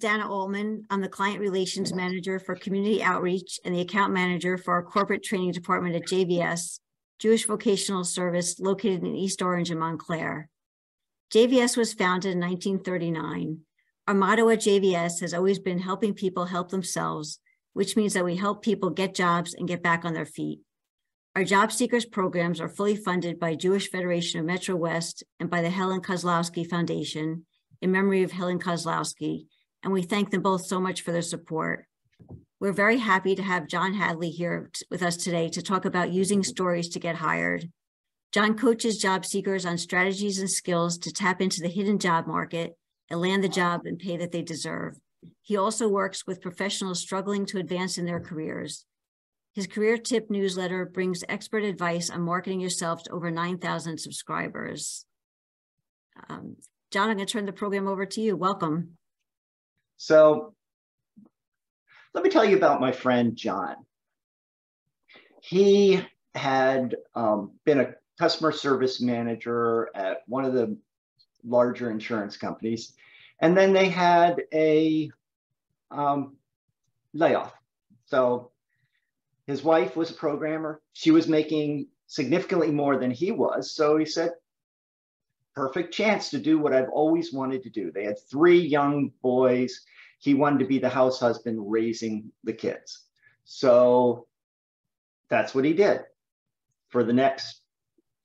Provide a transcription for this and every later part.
Dana Ullman. I'm the Client Relations Manager for Community Outreach and the Account Manager for our Corporate Training Department at JVS, Jewish Vocational Service located in East Orange and Montclair. JVS was founded in 1939. Our motto at JVS has always been helping people help themselves, which means that we help people get jobs and get back on their feet. Our job seekers programs are fully funded by Jewish Federation of Metro West and by the Helen Kozlowski Foundation in memory of Helen Kozlowski, and we thank them both so much for their support. We're very happy to have John Hadley here with us today to talk about using stories to get hired. John coaches job seekers on strategies and skills to tap into the hidden job market and land the job and pay that they deserve. He also works with professionals struggling to advance in their careers. His career tip newsletter brings expert advice on marketing yourself to over 9,000 subscribers. Um, John, I'm going to turn the program over to you. Welcome. So let me tell you about my friend John. He had um, been a customer service manager at one of the larger insurance companies, and then they had a um, layoff. So his wife was a programmer. She was making significantly more than he was. So he said, perfect chance to do what I've always wanted to do. They had three young boys. He wanted to be the house husband raising the kids. So that's what he did for the next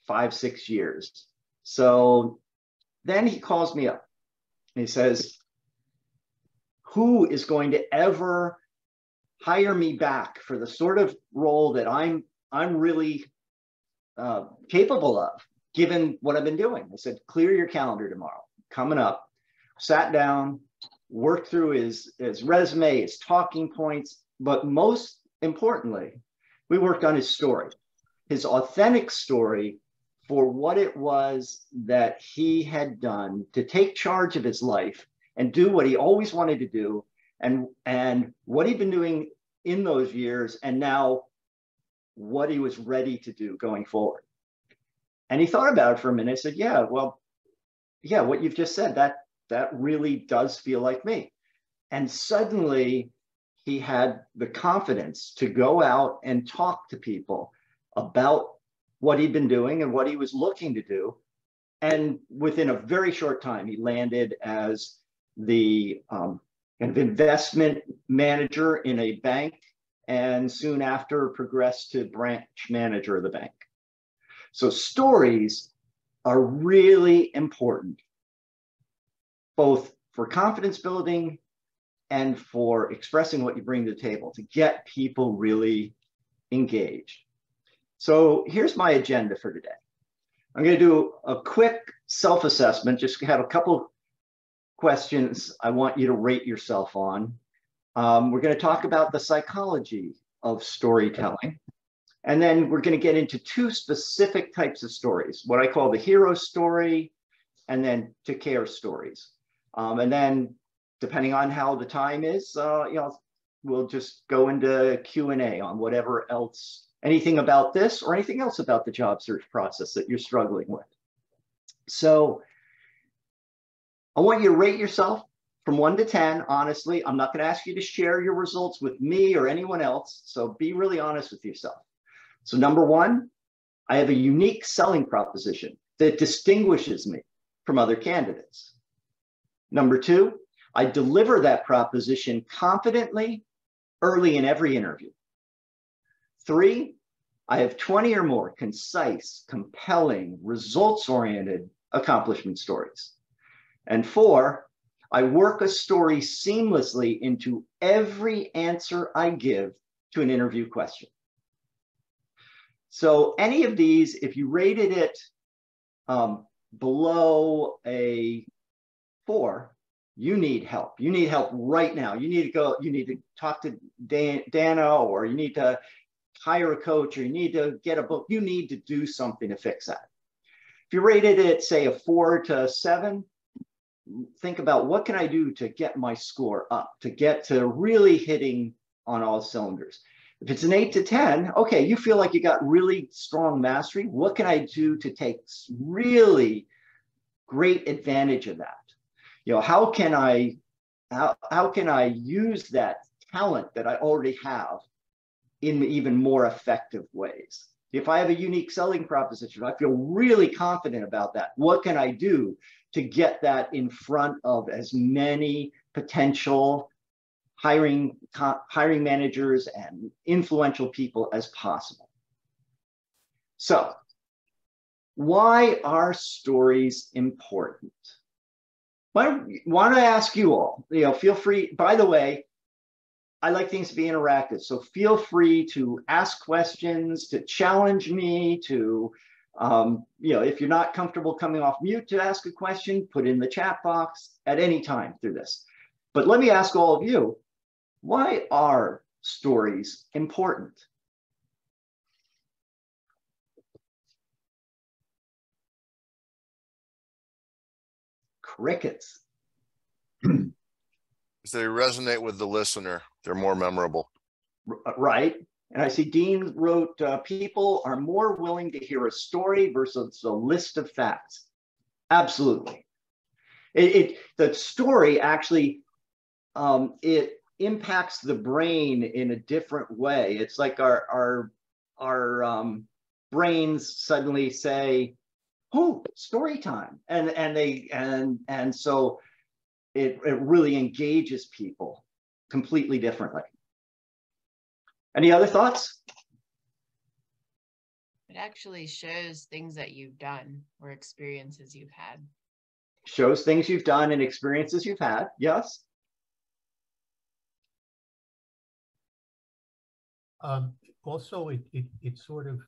five, six years. So then he calls me up and he says, Who is going to ever hire me back for the sort of role that I'm I'm really uh, capable of? Given what I've been doing. I said, clear your calendar tomorrow, coming up. Sat down, worked through his, his resume, his talking points, but most importantly, we worked on his story, his authentic story for what it was that he had done to take charge of his life and do what he always wanted to do and and what he'd been doing in those years and now what he was ready to do going forward and he thought about it for a minute. Said, "Yeah, well, yeah, what you've just said that that really does feel like me." And suddenly, he had the confidence to go out and talk to people about what he'd been doing and what he was looking to do. And within a very short time, he landed as the um, kind of investment manager in a bank, and soon after progressed to branch manager of the bank. So stories are really important, both for confidence building and for expressing what you bring to the table to get people really engaged. So here's my agenda for today. I'm going to do a quick self-assessment, just have a couple questions I want you to rate yourself on. Um, we're going to talk about the psychology of storytelling. And then we're going to get into two specific types of stories, what I call the hero story and then to care stories. Um, and then depending on how the time is, uh, you know, we'll just go into Q&A on whatever else, anything about this or anything else about the job search process that you're struggling with. So I want you to rate yourself from one to 10, honestly. I'm not going to ask you to share your results with me or anyone else. So be really honest with yourself. So number one, I have a unique selling proposition that distinguishes me from other candidates. Number two, I deliver that proposition confidently early in every interview. Three, I have 20 or more concise, compelling, results oriented accomplishment stories. And four, I work a story seamlessly into every answer I give to an interview question. So any of these, if you rated it um, below a four, you need help. You need help right now. You need to go, you need to talk to Dan, Dana or you need to hire a coach or you need to get a book. You need to do something to fix that. If you rated it, say a four to seven, think about what can I do to get my score up, to get to really hitting on all cylinders. If it's an eight to 10, okay, you feel like you got really strong mastery. What can I do to take really great advantage of that? You know, how can I how, how can I use that talent that I already have in even more effective ways? If I have a unique selling proposition, I feel really confident about that. What can I do to get that in front of as many potential hiring, hiring managers and influential people as possible? So, why are stories important? Why, why don't I ask you all? You know, feel free. By the way, I like things to be interactive, so feel free to ask questions, to challenge me, to um, you know, if you're not comfortable coming off mute to ask a question, put in the chat box at any time through this. But let me ask all of you, why are stories important? crickets. they resonate with the listener. They're more memorable. Uh, right. And I see Dean wrote, uh, people are more willing to hear a story versus a list of facts. Absolutely. It, it the story actually, um, it impacts the brain in a different way. It's like our, our, our um, brains suddenly say, oh, story time. And, and they, and, and so it, it really engages people completely differently. Any other thoughts? It actually shows things that you've done or experiences you've had. Shows things you've done and experiences you've had. Yes. Um, also, it, it, it sort of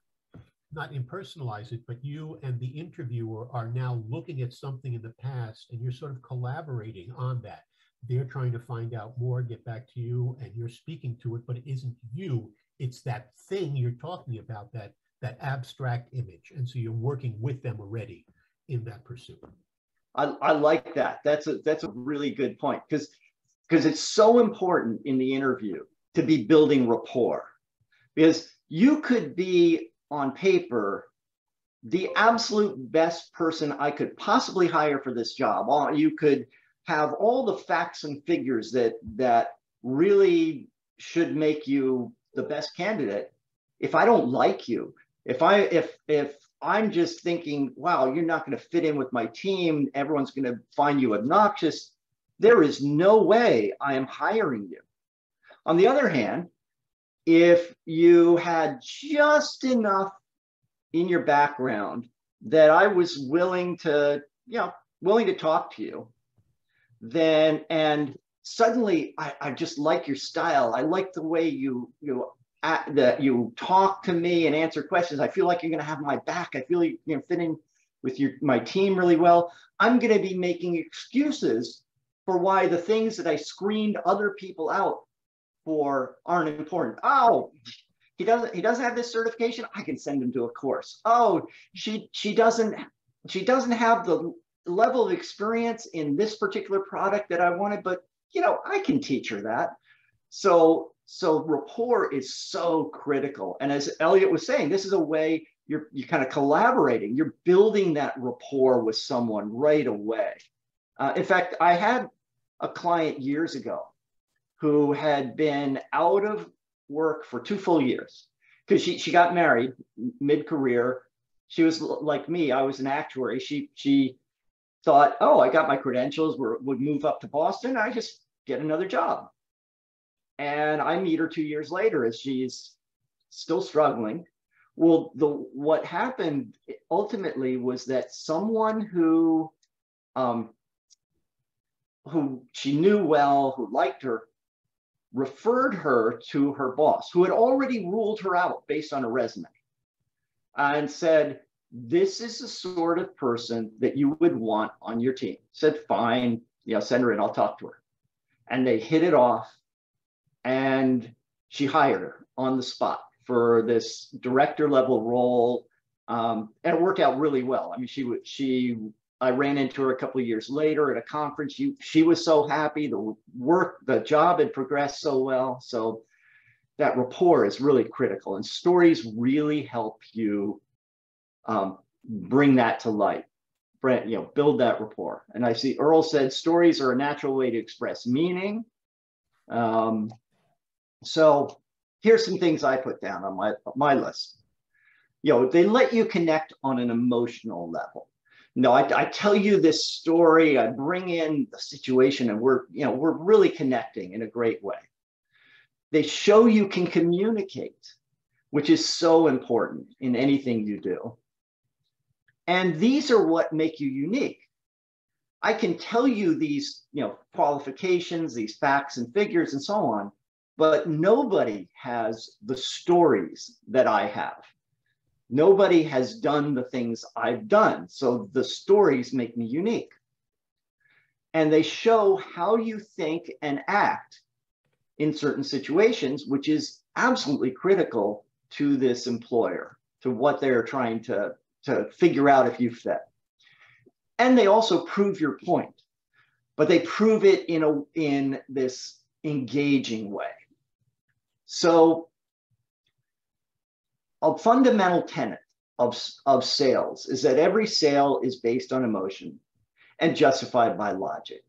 not impersonalize it, but you and the interviewer are now looking at something in the past and you're sort of collaborating on that. They're trying to find out more, get back to you, and you're speaking to it, but it isn't you. It's that thing you're talking about, that that abstract image. And so you're working with them already in that pursuit. I, I like that. That's a that's a really good point because because it's so important in the interview to be building rapport because you could be on paper the absolute best person I could possibly hire for this job. You could have all the facts and figures that that really should make you the best candidate. If I don't like you, if I if if I'm just thinking, wow, you're not going to fit in with my team, everyone's going to find you obnoxious, there is no way I am hiring you. On the other hand, if you had just enough in your background that I was willing to, you know, willing to talk to you, then and suddenly I, I just like your style. I like the way you you at, that you talk to me and answer questions. I feel like you're going to have my back. I feel you know fit in with your my team really well. I'm going to be making excuses for why the things that I screened other people out for aren't important. Oh, he doesn't he doesn't have this certification. I can send him to a course. Oh, she she doesn't she doesn't have the level of experience in this particular product that I wanted, but you know, I can teach her that. So so rapport is so critical. And as Elliot was saying, this is a way you're you're kind of collaborating. You're building that rapport with someone right away. Uh, in fact, I had a client years ago who had been out of work for two full years. Because she, she got married mid-career. She was like me i was an actuary. She she thought oh i got my credentials We're, would move up to boston i just get another job. And i meet her two years later as she's still struggling. Well the what happened ultimately was that someone who um, who she knew well who liked her referred her to her boss, who had already ruled her out based on a resume, and said, This is the sort of person that you would want on your team. Said, Fine, you know, send her in, I'll talk to her. And they hit it off, and she hired her on the spot for this director level role. Um, and it worked out really well. I mean, she would she I ran into her a couple of years later at a conference. She, she was so happy. The work, the job had progressed so well. So that rapport is really critical. And stories really help you um, bring that to light. friend, you know, build that rapport. And I see Earl said stories are a natural way to express meaning. Um, so here's some things I put down on my, my list. You know, they let you connect on an emotional level. No, I, I tell you this story, I bring in the situation and we're, you know, we're really connecting in a great way. They show you can communicate, which is so important in anything you do. And these are what make you unique. I can tell you these, you know, qualifications, these facts and figures and so on, but nobody has the stories that I have. Nobody has done the things I've done. So the stories make me unique. And they show how you think and act in certain situations, which is absolutely critical to this employer, to what they're trying to, to figure out if you fit. And they also prove your point, but they prove it in, a, in this engaging way. So a fundamental tenet of, of sales is that every sale is based on emotion and justified by logic.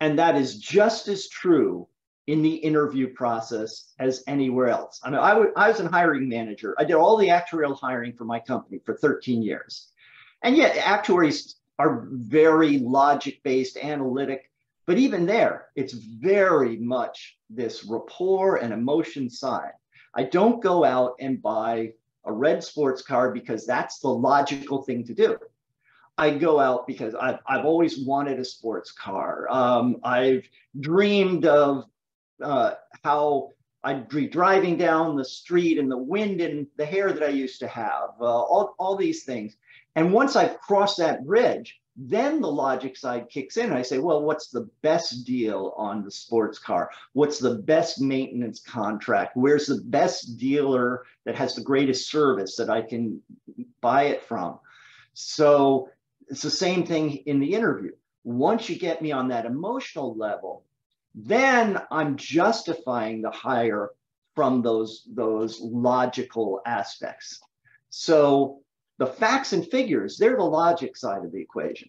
And that is just as true in the interview process as anywhere else. I mean, I, I was a hiring manager. I did all the actuarial hiring for my company for 13 years. And yet actuaries are very logic-based, analytic, but even there, it's very much this rapport and emotion side. I don't go out and buy a red sports car because that's the logical thing to do. I go out because I've, I've always wanted a sports car. Um, I've dreamed of uh, how I'd be driving down the street and the wind and the hair that I used to have, uh, all, all these things. And once I've crossed that bridge, then the logic side kicks in. I say, well, what's the best deal on the sports car? What's the best maintenance contract? Where's the best dealer that has the greatest service that I can buy it from? So it's the same thing in the interview. Once you get me on that emotional level, then I'm justifying the hire from those, those logical aspects. So the facts and figures, they're the logic side of the equation.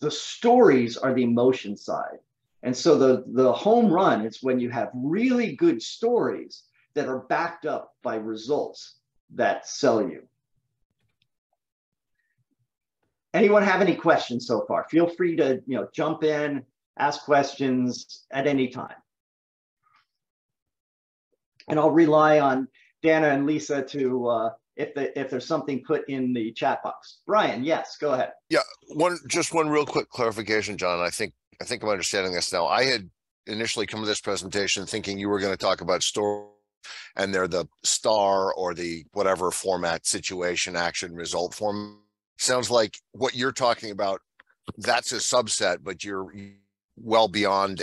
The stories are the emotion side. And so the, the home run is when you have really good stories that are backed up by results that sell you. Anyone have any questions so far? Feel free to you know, jump in, ask questions at any time. And I'll rely on Dana and Lisa to uh, if the, if there's something put in the chat box. Brian, yes, go ahead. Yeah, one just one real quick clarification, John. I think I think I'm understanding this now. I had initially come to this presentation thinking you were going to talk about store and they're the star or the whatever format situation action result form. Sounds like what you're talking about that's a subset, but you're well beyond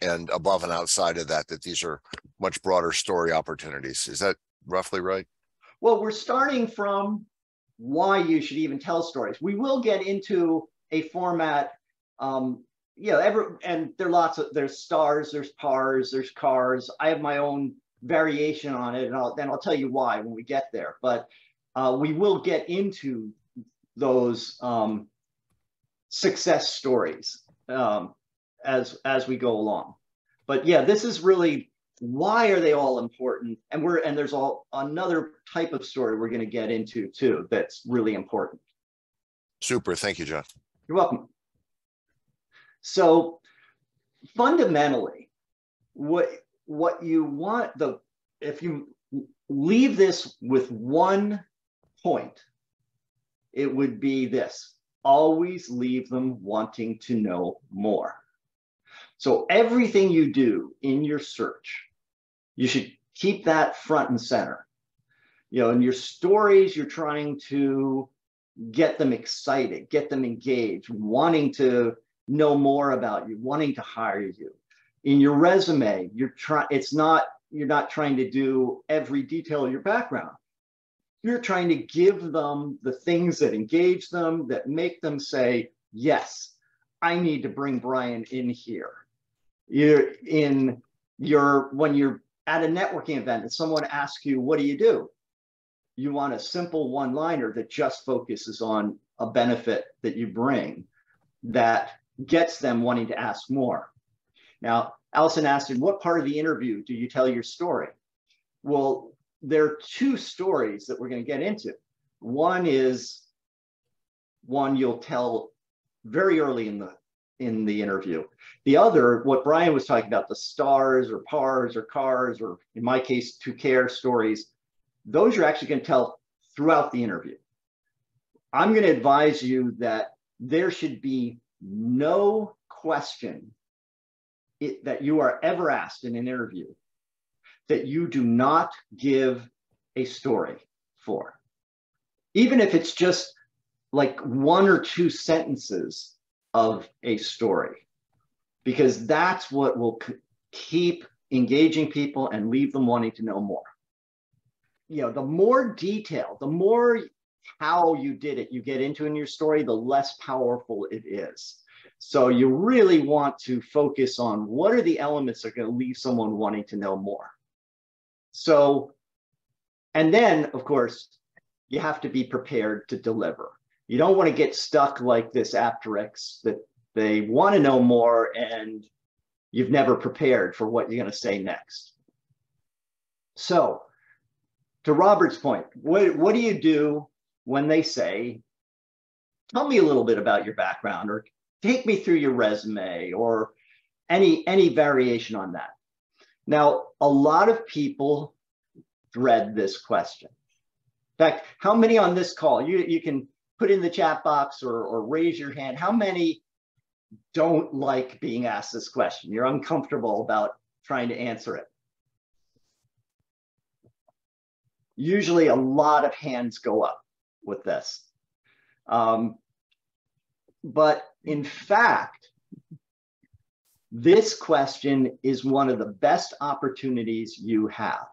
and above and outside of that that these are much broader story opportunities. Is that roughly right? Well, we're starting from why you should even tell stories. We will get into a format, um, you know, every, and there are lots of, there's stars, there's pars, there's cars. I have my own variation on it, and I'll, then I'll tell you why when we get there. But uh, we will get into those um, success stories um, as as we go along. But yeah, this is really why are they all important? And we're and there's all another type of story we're going to get into too that's really important. Super. Thank you john. You're welcome. So fundamentally what what you want the if you leave this with one point it would be this. Always leave them wanting to know more. So everything you do in your search you should keep that front and center. You know, in your stories, you're trying to get them excited, get them engaged, wanting to know more about you, wanting to hire you. In your resume, you're trying, it's not, you're not trying to do every detail of your background. You're trying to give them the things that engage them, that make them say, yes, I need to bring Brian in here. You're in your, when you're at a networking event and someone asks you, what do you do? You want a simple one liner that just focuses on a benefit that you bring that gets them wanting to ask more. Now, Allison asked, in what part of the interview do you tell your story? Well, there are two stories that we're going to get into. One is one you'll tell very early in the in the interview. The other, what Brian was talking about, the stars or pars or cars, or in my case, to care stories, those you're actually going to tell throughout the interview. I'm going to advise you that there should be no question it, that you are ever asked in an interview that you do not give a story for. Even if it's just like one or two sentences of a story, because that's what will keep engaging people and leave them wanting to know more. You know, the more detail, the more how you did it you get into in your story, the less powerful it is. So you really want to focus on what are the elements that are going to leave someone wanting to know more. So, and then of course, you have to be prepared to deliver. You don't want to get stuck like this Apteryx that they want to know more and you've never prepared for what you're going to say next. So, to Robert's point, what, what do you do when they say, tell me a little bit about your background or take me through your resume or any any variation on that now a lot of people dread this question in fact how many on this call you you can put in the chat box or, or raise your hand. How many don't like being asked this question? You're uncomfortable about trying to answer it. Usually a lot of hands go up with this. Um, but in fact, this question is one of the best opportunities you have.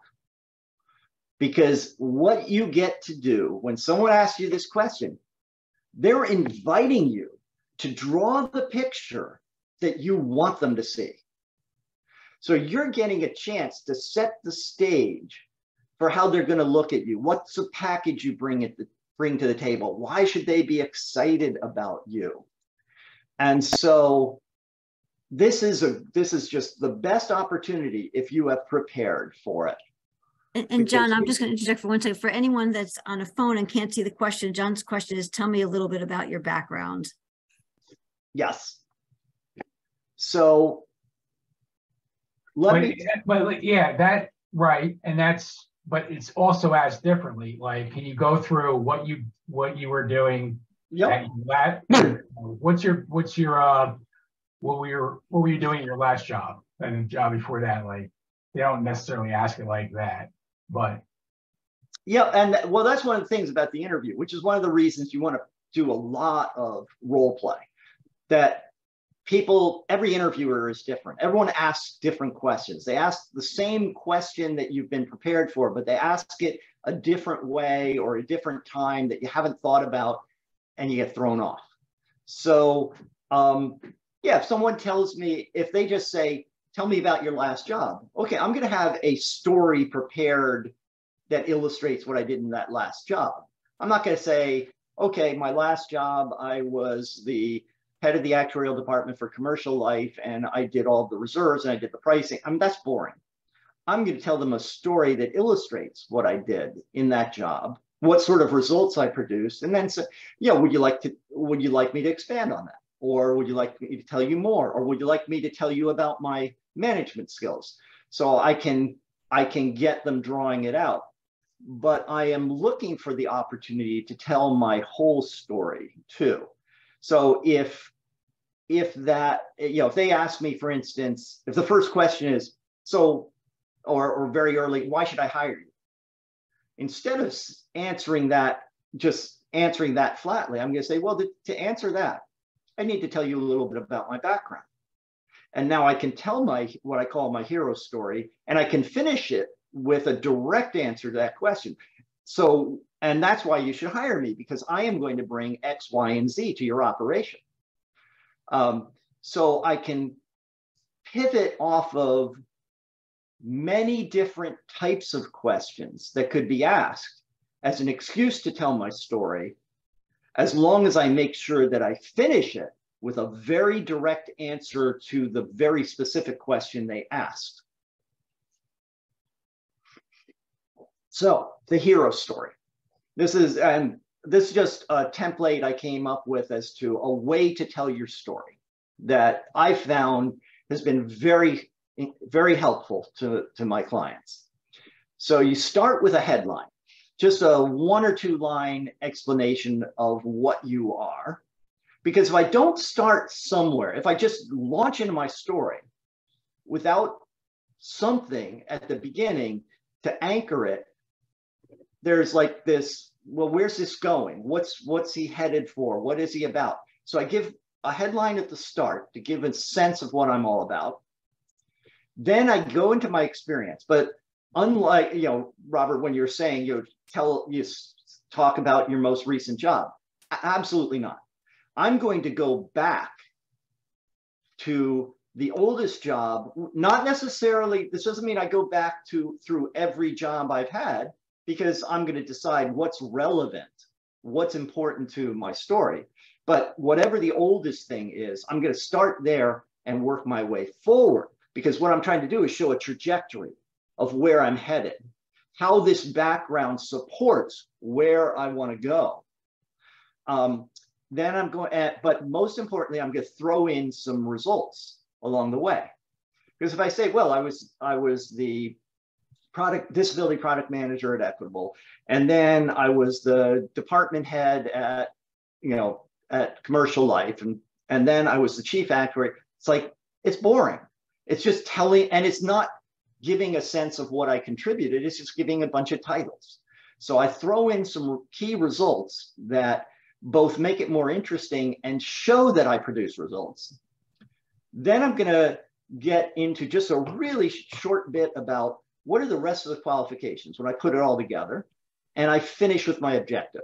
Because what you get to do when someone asks you this question, they're inviting you to draw the picture that you want them to see. So you're getting a chance to set the stage for how they're going to look at you. What's the package you bring at the bring to the table? Why should they be excited about you? And so this is a this is just the best opportunity if you have prepared for it. And, and John, I'm just going to interject for one second. For anyone that's on a phone and can't see the question, John's question is, tell me a little bit about your background. Yes. So let but, me. But yeah, that right, and that's but it's also asked differently. Like, can you go through what you what you were doing Yep. That, what's your what's your uh what were your what were you doing in your last job and the job before that? Like they don't necessarily ask it like that, but yeah, and well, that's one of the things about the interview, which is one of the reasons you want to do a lot of role play. That people, every interviewer is different. Everyone asks different questions. They ask the same question that you've been prepared for, but they ask it a different way or a different time that you haven't thought about and you get thrown off. So, um, yeah, if someone tells me, if they just say, tell me about your last job, okay, I'm going to have a story prepared that illustrates what I did in that last job. I'm not going to say, okay, my last job, I was the head of the actuarial department for commercial life and I did all the reserves and I did the pricing. I mean, that's boring. I'm going to tell them a story that illustrates what I did in that job what sort of results I produced, and then say, yeah, would you like to would you like me to expand on that? Or would you like me to tell you more? Or would you like me to tell you about my management skills? So I can I can get them drawing it out. But I am looking for the opportunity to tell my whole story too. So if if that, you know, if they ask me, for instance, if the first question is, so, or, or very early, why should I hire you? instead of answering that, just answering that flatly, I'm going to say, well, to, to answer that, I need to tell you a little bit about my background. And now I can tell my what I call my hero story, and I can finish it with a direct answer to that question. So, and that's why you should hire me because I am going to bring X, Y, and Z to your operation. Um, so I can pivot off of many different types of questions that could be asked as an excuse to tell my story, as long as I make sure that I finish it with a very direct answer to the very specific question they asked. So the hero story. This is, and this is just a template I came up with as to a way to tell your story that I found has been very, very helpful to, to my clients. So you start with a headline, just a one or two line explanation of what you are. Because if I don't start somewhere, if I just launch into my story without something at the beginning to anchor it, there's like this, well, where's this going? What's what's he headed for? What is he about? So I give a headline at the start to give a sense of what I'm all about. Then I go into my experience. But unlike, you know, Robert, when you're saying you tell you talk about your most recent job, absolutely not. I'm going to go back to the oldest job, not necessarily, this doesn't mean I go back to through every job I've had, because I'm going to decide what's relevant, what's important to my story. But whatever the oldest thing is, I'm going to start there and work my way forward because what I'm trying to do is show a trajectory of where I'm headed, how this background supports where I want to go. Um, then I'm going at, but most importantly, I'm going to throw in some results along the way. Because if I say, well, I was I was the product disability product manager at Equitable, and then I was the department head at you know at Commercial Life, and and then I was the chief actuary. It's like it's boring. It's just telling, and it's not giving a sense of what I contributed. It's just giving a bunch of titles. So I throw in some key results that both make it more interesting and show that I produce results. Then I'm going to get into just a really short bit about what are the rest of the qualifications when I put it all together, and I finish with my objective.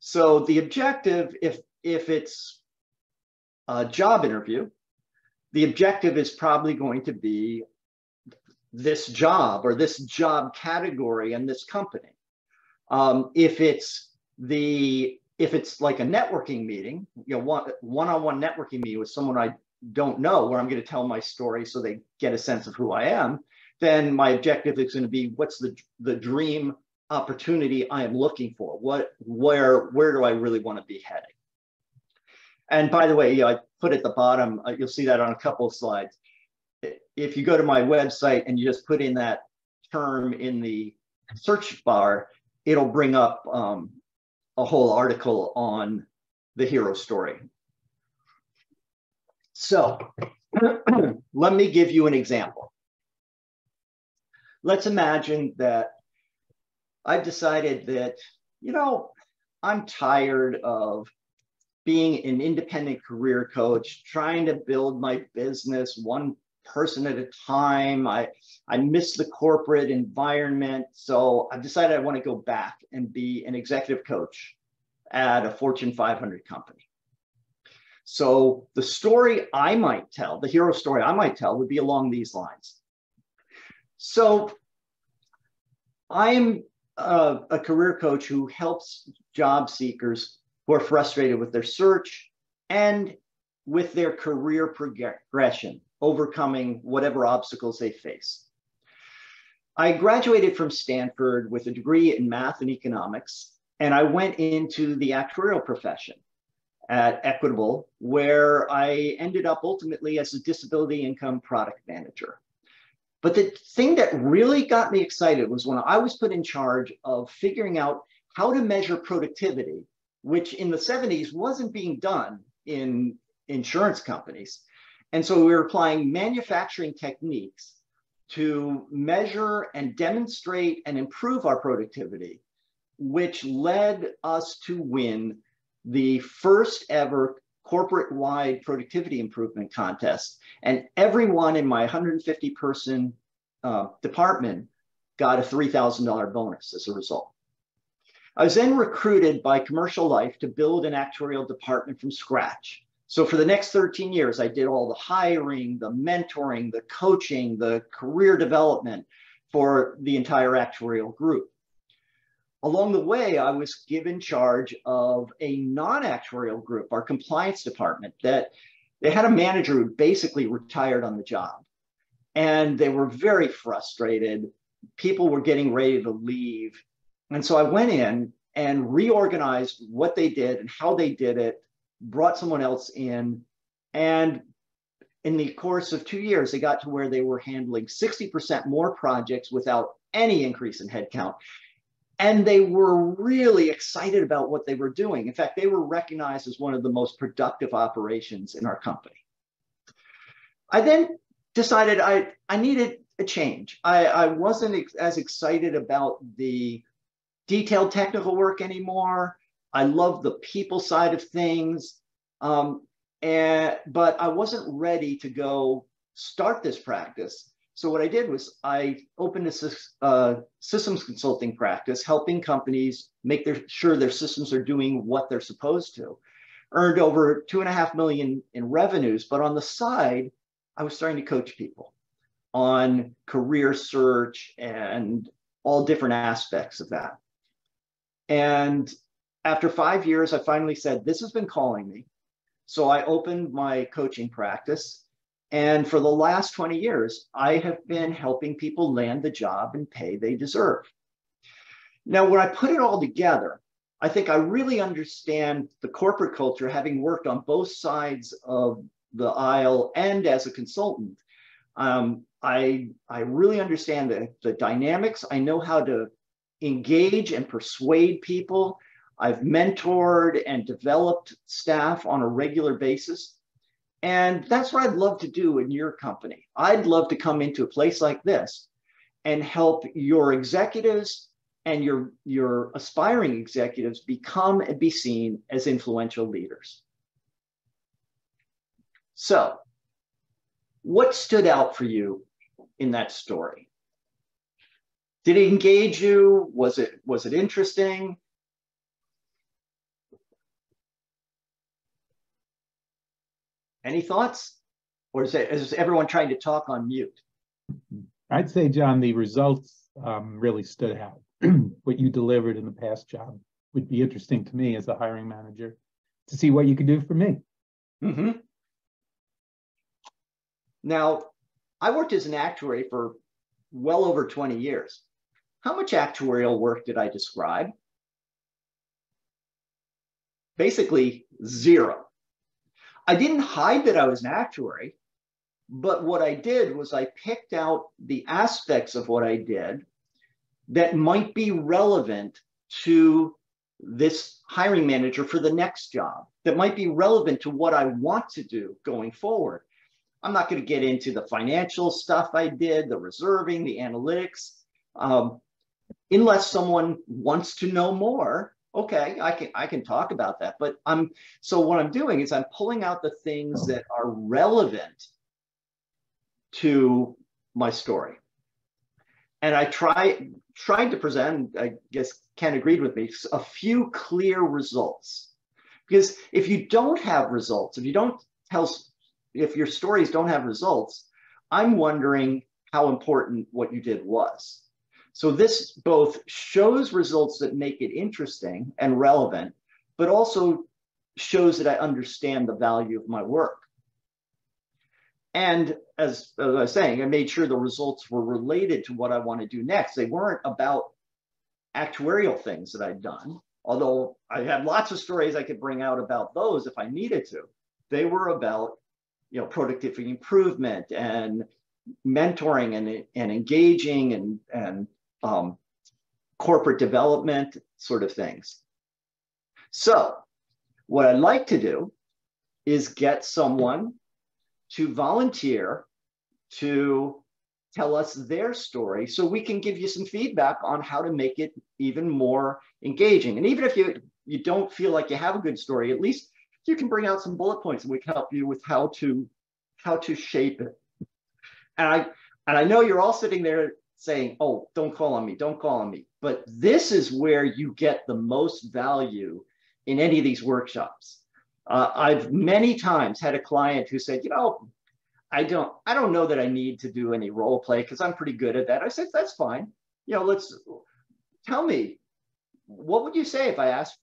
So the objective, if, if it's a job interview, the objective is probably going to be this job or this job category and this company. Um, if it's the if it's like a networking meeting, you know, one one-on-one networking meeting with someone I don't know, where I'm going to tell my story so they get a sense of who I am, then my objective is going to be what's the the dream opportunity I am looking for? What where where do I really want to be heading? And by the way, you know, I put at the bottom, uh, you'll see that on a couple of slides. If you go to my website and you just put in that term in the search bar, it'll bring up um, a whole article on the hero story. So let me give you an example. Let's imagine that I've decided that, you know, I'm tired of being an independent career coach, trying to build my business one person at a time. I, I miss the corporate environment. So I've decided I want to go back and be an executive coach at a Fortune 500 company. So the story I might tell, the hero story I might tell would be along these lines. So I'm a, a career coach who helps job seekers who are frustrated with their search and with their career progression, overcoming whatever obstacles they face. I graduated from Stanford with a degree in math and economics, and I went into the actuarial profession at Equitable, where I ended up ultimately as a disability income product manager. But the thing that really got me excited was when I was put in charge of figuring out how to measure productivity, which in the 70s wasn't being done in insurance companies. And so we were applying manufacturing techniques to measure and demonstrate and improve our productivity, which led us to win the first ever corporate wide productivity improvement contest. And everyone in my 150 person uh, department got a $3,000 bonus as a result. I was then recruited by Commercial Life to build an actuarial department from scratch. So for the next 13 years, I did all the hiring, the mentoring, the coaching, the career development for the entire actuarial group. along the way, I was given charge of a non-actuarial group, our compliance department, that they had a manager who basically retired on the job. And they were very frustrated. People were getting ready to leave. And so I went in and reorganized what they did and how they did it, brought someone else in. And in the course of two years, they got to where they were handling 60% more projects without any increase in headcount. And they were really excited about what they were doing. In fact, they were recognized as one of the most productive operations in our company. I then decided I, I needed a change. I, I wasn't ex as excited about the detailed technical work anymore. I love the people side of things. Um, and, but I wasn't ready to go start this practice. So what I did was I opened a uh, systems consulting practice, helping companies make their sure their systems are doing what they're supposed to. Earned over two and a half million in revenues, but on the side, I was starting to coach people on career search and all different aspects of that. And after five years, I finally said, This has been calling me. So I opened my coaching practice. And for the last 20 years, I have been helping people land the job and pay they deserve. Now, when I put it all together, I think I really understand the corporate culture, having worked on both sides of the aisle and as a consultant. Um, I, I really understand the, the dynamics. I know how to engage and persuade people. I've mentored and developed staff on a regular basis. And that's what I'd love to do in your company. I'd love to come into a place like this and help your executives and your, your aspiring executives become and be seen as influential leaders. So, what stood out for you in that story? Did it engage you? Was it was it interesting? Any thoughts? Or is, it, is everyone trying to talk on mute? I'd say, John, the results um, really stood out. what you delivered in the past job would be interesting to me as a hiring manager to see what you could do for me. Mm-hmm. Now, I worked as an actuary for well over 20 years. How much actuarial work did I describe? Basically, zero. I didn't hide that I was an actuary, but what I did was I picked out the aspects of what I did that might be relevant to this hiring manager for the next job, that might be relevant to what I want to do going forward. I'm not going to get into the financial stuff I did, the reserving, the analytics. Um, unless someone wants to know more, okay, I can I can talk about that. But I'm so what I'm doing is I'm pulling out the things that are relevant to my story. And I try tried to present, I guess Ken agreed with me, a few clear results. Because if you don't have results, if you don't tell, if your stories don't have results, I'm wondering how important what you did was. So this both shows results that make it interesting and relevant, but also shows that I understand the value of my work. And as, as, I was saying, I made sure the results were related to what I want to do next. They weren't about actuarial things that I'd done, although I had lots of stories I could bring out about those if I needed to. They were about, you know, productivity improvement and mentoring and, and engaging and, and um, corporate development sort of things. So what I'd like to do is get someone to volunteer to tell us their story so we can give you some feedback on how to make it even more engaging. And even if you, you don't feel like you have a good story, at least you can bring out some bullet points and we can help you with how to how to shape it. And I and I know you're all sitting there saying, oh, don't call on me, don't call on me. But this is where you get the most value in any of these workshops. Uh, I've many times had a client who said, you know, I don't, I don't know that I need to do any role play because I'm pretty good at that. I said, that's fine. You know, let's tell me, what would you say if I asked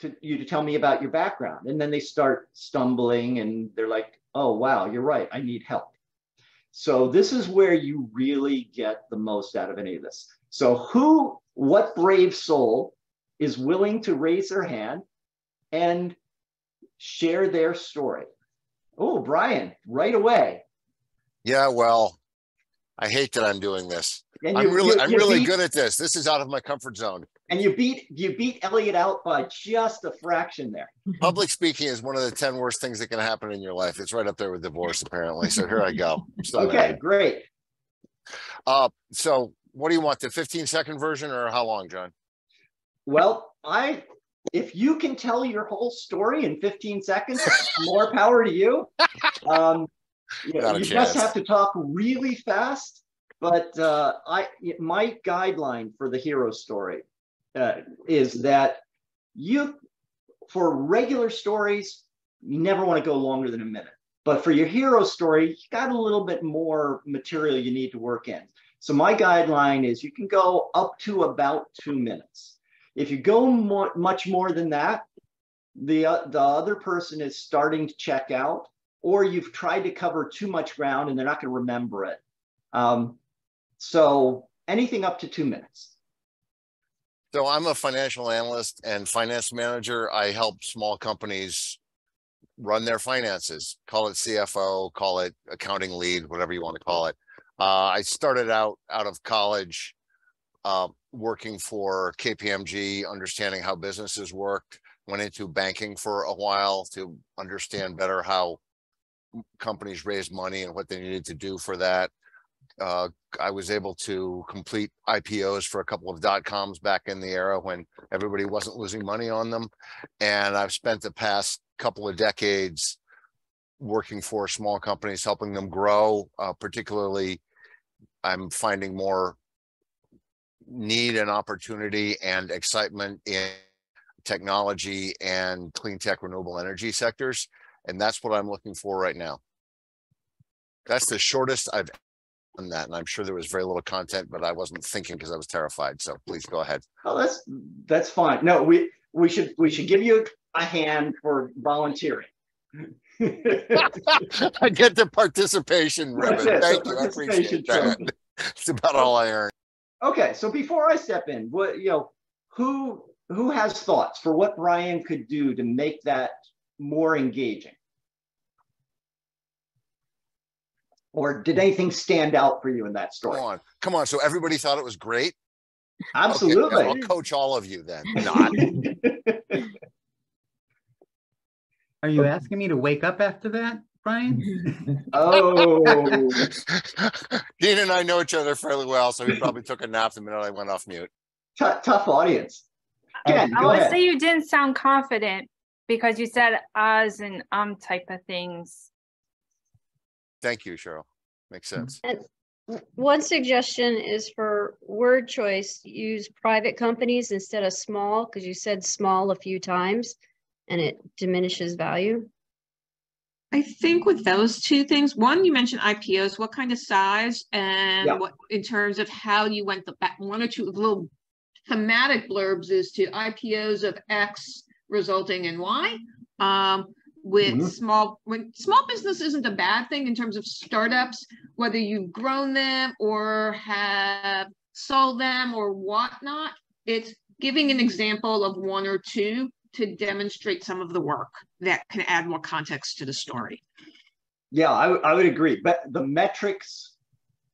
to you to tell me about your background? And then they start stumbling and they're like, oh, wow, you're right. I need help. So this is where you really get the most out of any of this. So who, what brave soul is willing to raise their hand and share their story? Oh, Brian, right away. Yeah, well, I hate that I'm doing this. And I'm you- really, you- I'm you really beat- good at this. This is out of my comfort zone. And you beat you beat Elliot out by just a fraction there. Public speaking is one of the 10 worst things that can happen in your life. It's right up there with divorce, apparently. So here I go. I'm Okay, married. great. Uh, so what do you want? The 15 second version or how long, John? Well, I if you can tell your whole story in 15 seconds, more power to you. Um, you, Not a you just have to talk really fast. But uh, I my guideline for the hero story uh, is that you for regular stories you never want to go longer than a minute. But for your hero story, you got a little bit more material you need to work in. So my guideline is you can go up to about two minutes. If you go more, much more than that, the, uh, the other person is starting to check out, or you've tried to cover too much ground and they're not going to remember it. Um, so anything up to two minutes. So I'm a financial analyst and finance manager. I help small companies run their finances. Call it CFO, call it accounting lead, whatever you want to call it. Uh, I started out out of college uh, working for KPMG, understanding how businesses worked. Went into banking for a while to understand better how companies raised money and what they needed to do for that. Uh, I was able to complete IPOs for a couple of dot coms back in the era when everybody wasn't losing money on them. And I've spent the past couple of decades working for small companies, helping them grow. Uh, particularly, I'm finding more need and opportunity and excitement in technology and clean tech renewable energy sectors. And that's what I'm looking for right now. That's the shortest I've done that. And I'm sure there was very little content, but I wasn't thinking because I was terrified. So please go ahead. Oh, that's that's fine. No, we we should we should give you a hand for volunteering. I get the participation ribbon. it, Thank you. I appreciate that. It's about all I earn. okay, so before I step in, what you know, who who has thoughts for what Brian could do to make that more engaging? Or did anything stand out for you in that story? Come on. Come on. So everybody thought it was great. Okay, Absolutely. I'll coach all of you then. Not. Are you asking me to wake up after that, Brian? oh, Dean and I know each other fairly well, so he probably took a nap the minute I went off mute. tou- tough audience. Jen, I would ahead. say you didn't sound confident because you said us and um type of things. Thank you, Cheryl. Makes sense. W- One suggestion is for word choice, use private companies instead of small, because you said small a few times and it diminishes value. I think with those two things, one, you mentioned IPOs, what kind of size and Yeah. what, in terms of how you went the back, one or two little thematic blurbs is to IPOs of X resulting in Y. Um, with Mhm. small, when small business isn't a bad thing in terms of startups, whether you've grown them or have sold them or whatnot. It's giving an example of one or two to demonstrate some of the work that can add more context to the story. Yeah, I, would- I would agree. But the metrics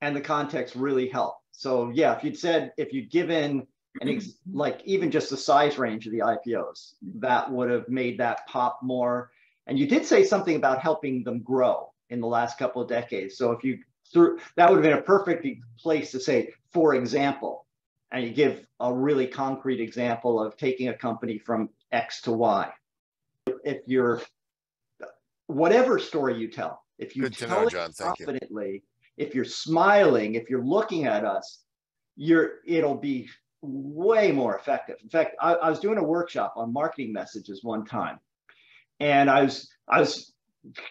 and the context really help. So yeah, if you'd said, if you'd given an ex, like even just the size range of the IPOs, that would have made that pop more. And you did say something about helping them grow in the last couple of decades. So if you threw, that would have been a perfect place to say, for example, and you give a really concrete example of taking a company from X to Y. If you're whatever story you tell, if you Good tell know, it John. Thank you. confidently, if you're smiling, if you're looking at us, you're it'll be way more effective. In fact, I, I was doing a workshop on marketing messages one time, and I was I was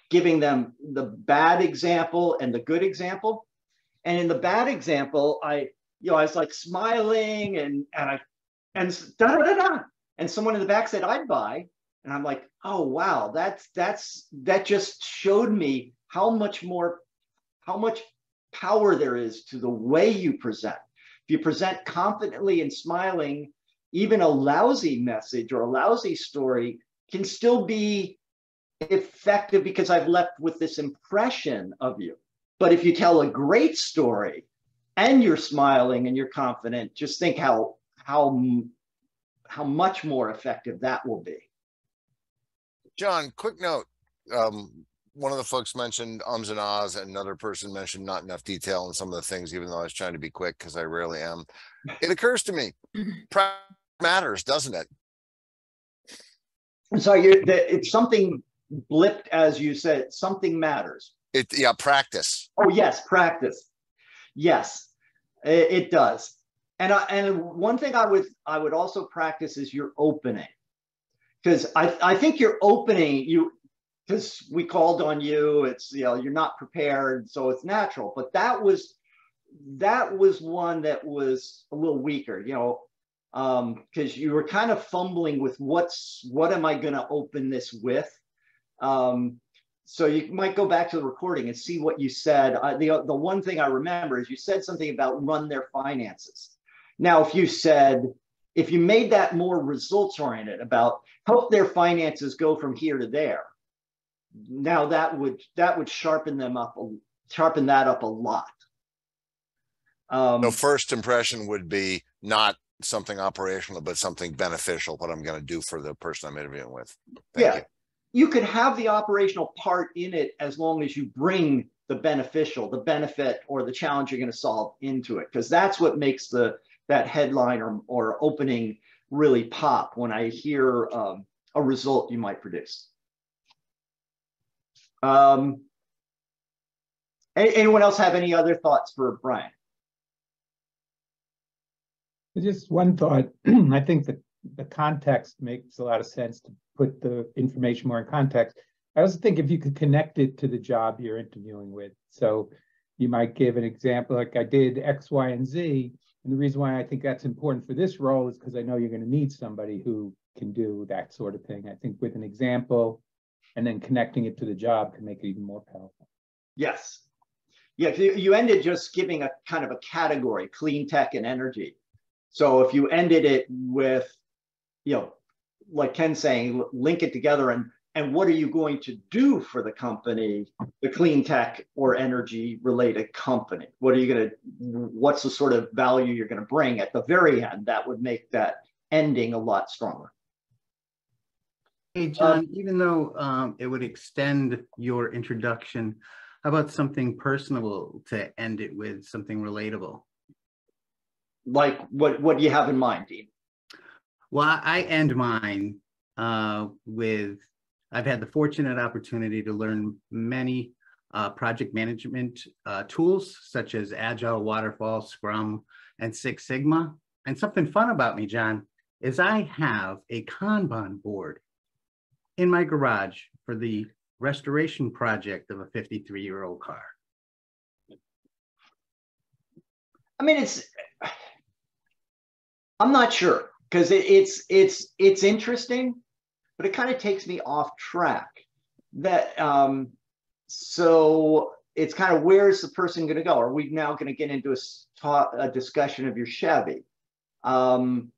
giving them the bad example and the good example. And in the bad example, I you know I was like smiling and and I and da da da da. And someone in the back said, I'd buy. And I'm like, oh wow, that's that's that just showed me how much more, how much power there is to the way you present. If you present confidently and smiling, even a lousy message or a lousy story can still be effective because I've left with this impression of you. But if you tell a great story and you're smiling and you're confident, just think how how how much more effective that will be. John, quick note. Um, one of the folks mentioned ums and ahs, and another person mentioned not enough detail on some of the things, even though I was trying to be quick because I rarely am. It occurs to me, matters, doesn't it? So you if something blipped as you said, something matters. It yeah, practice. Oh yes, practice. Yes, it, it does. And I, and one thing I would I would also practice is your opening, because I I think your opening you because we called on you. It's you know you're not prepared, so it's natural. But that was that was one that was a little weaker. You know, because um, you were kind of fumbling with what's what am I going to open this with. Um, so you might go back to the recording and see what you said. Uh, the the one thing I remember is you said something about run their finances. Now, if you said if you made that more results oriented about help their finances go from here to there, now that would that would sharpen them up sharpen that up a lot. Um, the first impression would be not something operational, but something beneficial, what I'm going to do for the person I'm interviewing with. Thank yeah. You. you could have the operational part in it as long as you bring the beneficial, the benefit or the challenge you're going to solve into it. Because that's what makes the that headline or, or opening really pop when I hear um, a result you might produce. Um, anyone else have any other thoughts for Brian? Just one thought. I think that the context makes a lot of sense to put the information more in context. I also think if you could connect it to the job you're interviewing with. So you might give an example like I did X, Y, and Z. And the reason why I think that's important for this role is because I know you're going to need somebody who can do that sort of thing. I think with an example and then connecting it to the job can make it even more powerful. Yes. Yeah, you ended just giving a kind of a category, clean tech and energy. So if you ended it with, you know, like Ken saying, link it together and and what are you going to do for the company, the clean tech or energy related company? What are you going to, what's the sort of value you're going to bring at the very end? That would make that ending a lot stronger. Hey, John, um, even though um, it would extend your introduction, how about something personal to end it with, something relatable? Like what what do you have in mind, Dean? Well, I end mine uh, with I've had the fortunate opportunity to learn many uh, project management uh, tools such as Agile, Waterfall, Scrum, and Six Sigma. And something fun about me, John, is I have a Kanban board in my garage for the restoration project of a 53 year old car. I mean, it's I'm not sure because it, it's it's it's interesting, but it kind of takes me off track. That um, so it's kind of where's the person going to go? Are we now going to get into a, talk, a discussion of your Chevy? Um,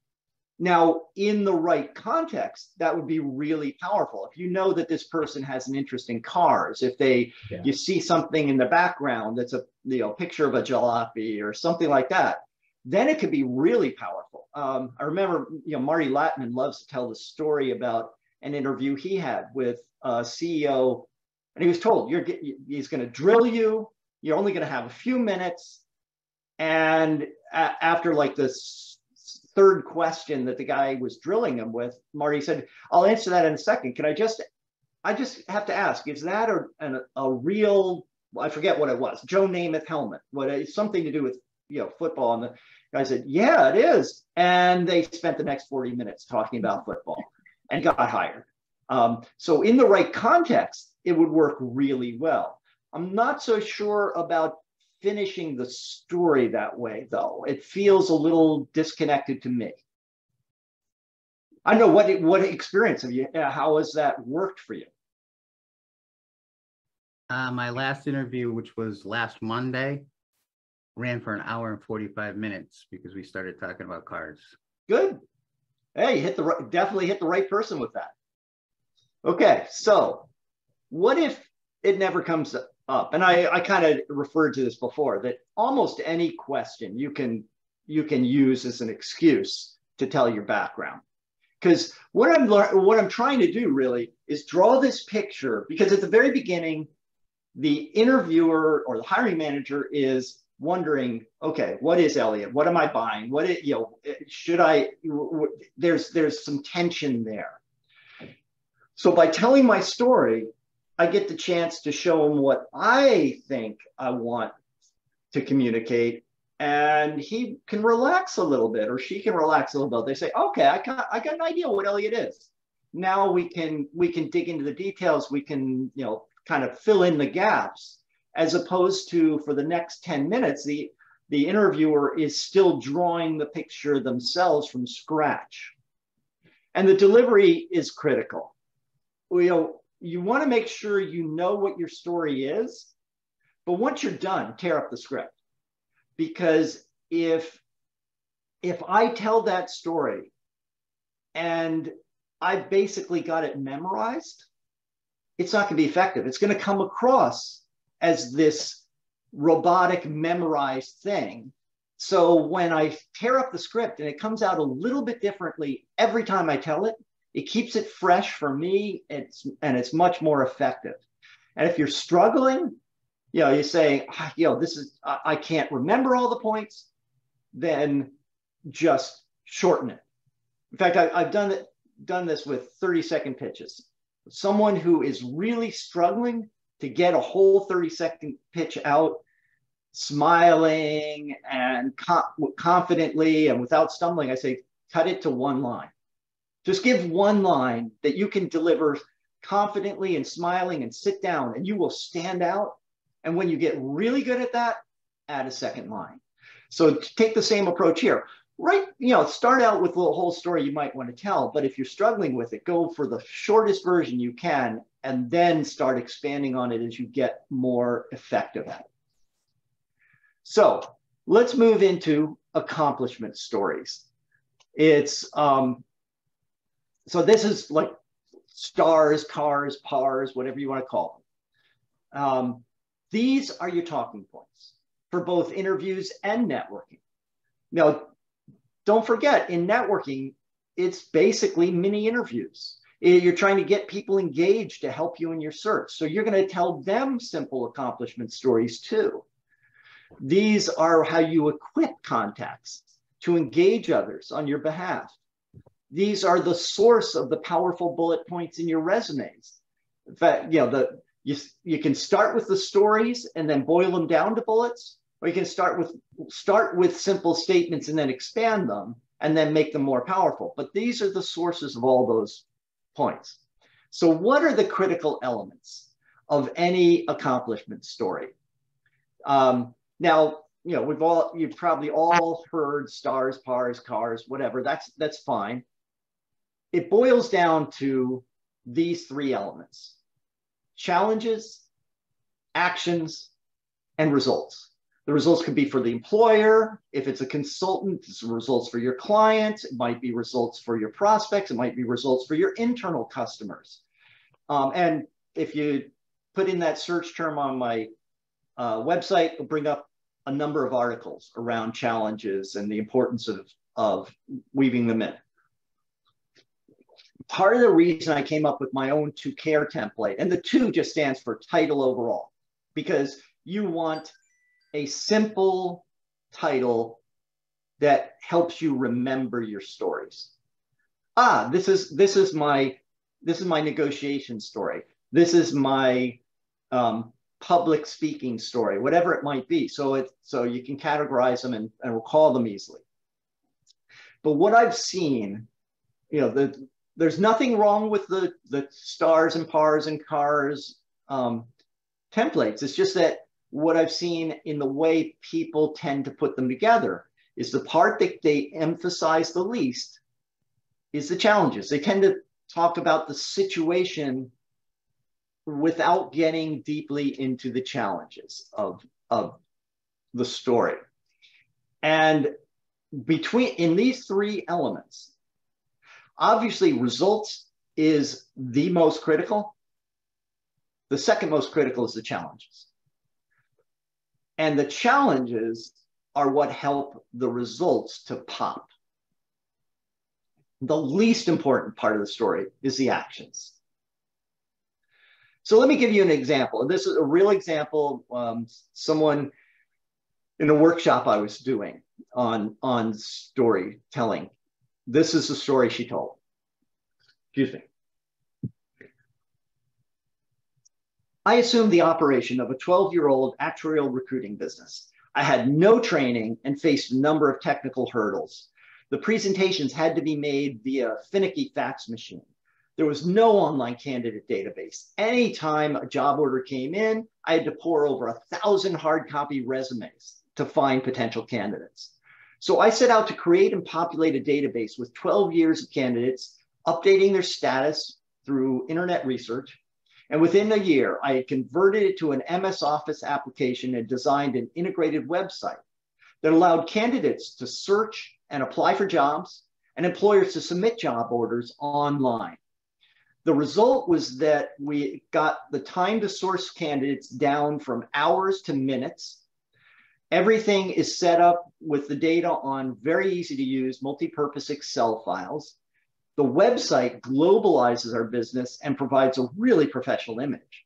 now, in the right context, that would be really powerful. If you know that this person has an interest in cars, if they yeah. you see something in the background that's a you know picture of a jalopy or something like that, then it could be really powerful. Um, I remember, you know, Marty Latman loves to tell the story about an interview he had with a CEO, and he was told, "You're he's going to drill you. You're only going to have a few minutes." And a- after like this third question that the guy was drilling him with, Marty said, "I'll answer that in a second. Can I just, I just have to ask, is that a a, a real I forget what it was. Joe Namath helmet. What it's something to do with you know football. And the guy said yeah it is. And they spent the next 40 minutes talking about football and got hired. Um, so in the right context it would work really well. I'm not so sure about finishing the story that way though. It feels a little disconnected to me. I know what what experience have you? How has that worked for you? Uh, my last interview, which was last Monday, ran for an hour and 45 minutes because we started talking about cars. Good. Hey, hit the right, definitely hit the right person with that. Okay, so what if it never comes up? And I, I kind of referred to this before that almost any question you can you can use as an excuse to tell your background. Because what I'm what I'm trying to do really is draw this picture because at the very beginning, the interviewer or the hiring manager is wondering, okay, what is Elliot? What am I buying? What you know, should I? There's there's some tension there. So by telling my story, I get the chance to show him what I think I want to communicate, and he can relax a little bit, or she can relax a little bit. They say, okay, I got I got an idea what Elliot is. Now we can we can dig into the details. We can you know kind of fill in the gaps as opposed to for the next 10 minutes, the, the interviewer is still drawing the picture themselves from scratch. And the delivery is critical. You know, you want to make sure you know what your story is, but once you're done, tear up the script. Because if if I tell that story and I've basically got it memorized, it's not going to be effective. It's going to come across as this robotic memorized thing. So when I tear up the script and it comes out a little bit differently every time I tell it, it keeps it fresh for me it's, and it's much more effective. And if you're struggling, you know, you say, ah, you know, this is, I can't remember all the points, then just shorten it. In fact, I, have done it, done this with 30 second pitches. Someone who is really struggling to get a whole 30 second pitch out smiling and confidently and without stumbling, I say, cut it to one line. Just give one line that you can deliver confidently and smiling and sit down and you will stand out. And when you get really good at that, add a second line. So take the same approach here. Right, you know, start out with the whole story you might want to tell, but if you're struggling with it, go for the shortest version you can and then start expanding on it as you get more effective at it. So let's move into accomplishment stories. It's um, so this is like stars, cars, pars, whatever you want to call them. Um, these are your talking points for both interviews and networking. Now, don't forget in networking, it's basically mini interviews. Eh, you're trying to get people engaged to help you in your search. So you're going to tell them simple accomplishment stories too. These are how you equip contacts to engage others on your behalf. These are the source of the powerful bullet points in your resumes. In fact, you know, the, you, you can start with the stories and then boil them down to bullets, or you can start with start with simple statements and then expand them and then make them more powerful. But these are the sources of all those points. So what are the critical elements of any accomplishment story? Um, now, you know, we've all, you've probably all heard stars, pars, cars, whatever, that's, that's fine. It boils down to these three elements, challenges, actions, and results. The results could be for the employer. If it's a consultant, it's results for your client. It might be results for your prospects. It might be results for your internal customers. Um, and if you put in that search term on my uh, website, it'll bring up a number of articles around challenges and the importance of, of weaving them in. Part of the reason I came up with my own to care template, and the two just stands for title overall, because you want a simple title that helps you remember your stories. Ah, this is this is my this is my negotiation story. This is my um, public speaking story, whatever it might be. So it so you can categorize them and, and recall them easily. But what I've seen, you know, the, there's nothing wrong with the the stars and pars and cars um, templates. It's just that what I've seen in the way people tend to put them together is the part that they emphasize the least is the challenges. They tend to talk about the situation without getting deeply into the challenges of, of the story. And between in these three elements, obviously results is the most critical. The second most critical is the challenges. And the challenges are what help the results to pop. The least important part of the story is the actions. So let me give you an example. This is a real example. Um, someone in a workshop I was doing on, on storytelling. This is the story she told. Excuse me. I assumed the operation of a 12 year old actuarial recruiting business. I had no training and faced a number of technical hurdles. The presentations had to be made via finicky fax machine. There was no online candidate database. Anytime a job order came in, I had to pour over a thousand hard copy resumes to find potential candidates. So I set out to create and populate a database with 12 years of candidates, updating their status through internet research, and within a year, I had converted it to an MS Office application and designed an integrated website that allowed candidates to search and apply for jobs and employers to submit job orders online. The result was that we got the time to source candidates down from hours to minutes. Everything is set up with the data on very easy to use multi-purpose Excel files. The website globalizes our business and provides a really professional image.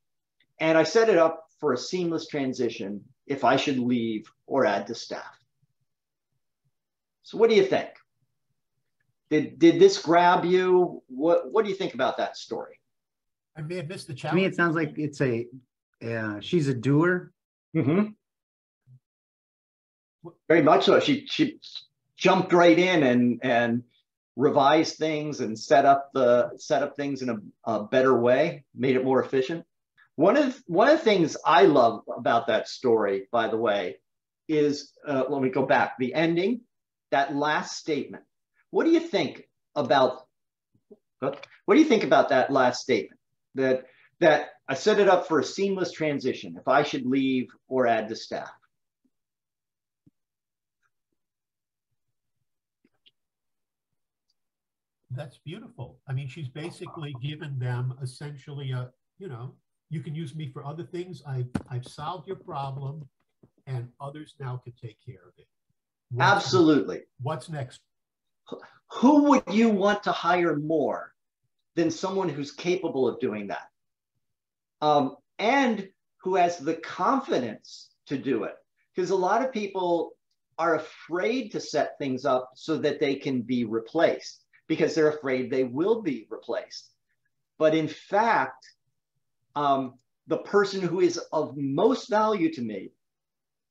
And I set it up for a seamless transition if I should leave or add to staff. So what do you think? Did, did this grab you? What, what do you think about that story? I may have missed the challenge. To challenge. me, it sounds like it's a, uh, she's a doer. Mm-hmm. Very much so. She, she jumped right in and, and revised things and set up the set up things in a, a, better way, made it more efficient. One of one of the things I love about that story, by the way, is uh, let me go back. The ending, that last statement. What do you think about? What do you think about that last statement? That that I set it up for a seamless transition. If I should leave or add to staff. That's beautiful. I mean, she's basically given them essentially a, you know, you can use me for other things. I, I've solved your problem and others now can take care of it. What's Absolutely. What's next? Who would you want to hire more than someone who's capable of doing that? Um, and who has the confidence to do it? Because a lot of people are afraid to set things up so that they can be replaced because they're afraid they will be replaced. But in fact, um, the person who is of most value to me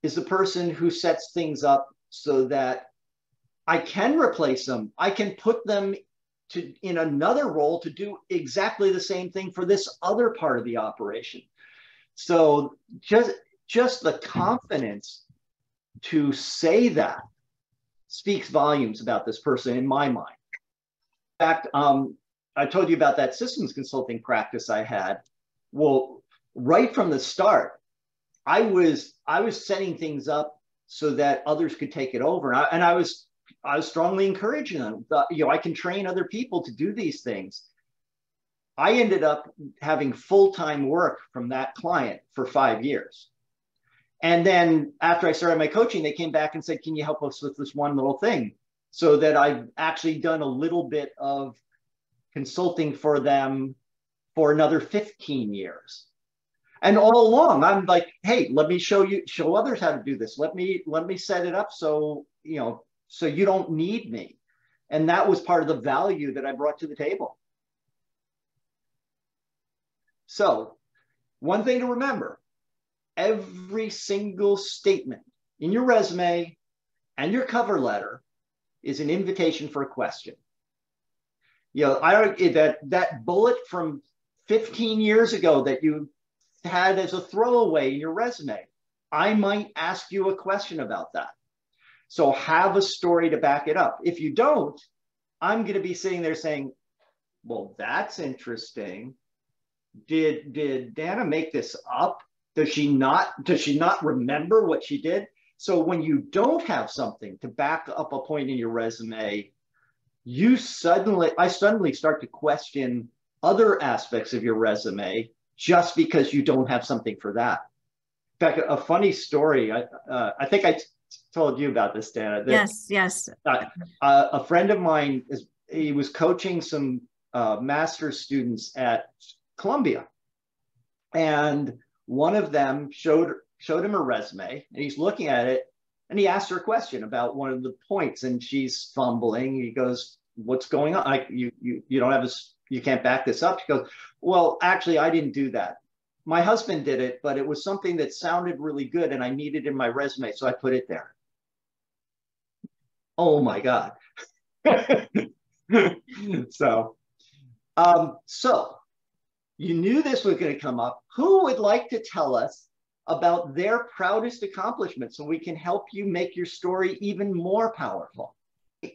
is the person who sets things up so that I can replace them. I can put them to in another role to do exactly the same thing for this other part of the operation. So just just the confidence to say that speaks volumes about this person in my mind fact, um, I told you about that systems consulting practice I had. Well, right from the start, I was I was setting things up so that others could take it over, and I, and I was I was strongly encouraging them. you know, I can train other people to do these things. I ended up having full time work from that client for five years. And then after I started my coaching, they came back and said, Can you help us with this one little thing? So that I've actually done a little bit of consulting for them for another 15 years. And all along, I'm like, hey, let me show you, show others how to do this. Let me, let me set it up so, you know, so you don't need me. And that was part of the value that I brought to the table. So one thing to remember, every single statement in your resume and your cover letter is an invitation for a question. You know, I eh, that that bullet from 15 years ago that you had as a throwaway in your resume, I might ask you a question about that. So have a story to back it up. If you don't, I'm going to be sitting there saying, well, that's interesting. Did did Dana make this up? Does she not does she not remember what she did? So when you don't have something to back up a point in your resume, you suddenly I suddenly start to question other aspects of your resume just because you don't have something for that. In fact, a funny story. I, uh, I think I t- told you about this, Dana. that, Yes, yes. uh, uh, a friend of mine is he was coaching some uh, master's students at Columbia, and one of them showed showed him her resume, and he's looking at it, and he asked her a question about one of the points, and she's fumbling. He goes, "What's going on? I, you you you don't have this. You can't back this up." She goes, "Well, actually, I didn't do that. My husband did it, but it was something that sounded really good, and I needed in my resume, so I put it there." Oh my God. so, um, so you knew this was going to come up. Who would like to tell us about their proudest accomplishments so we can help you make your story even more powerful?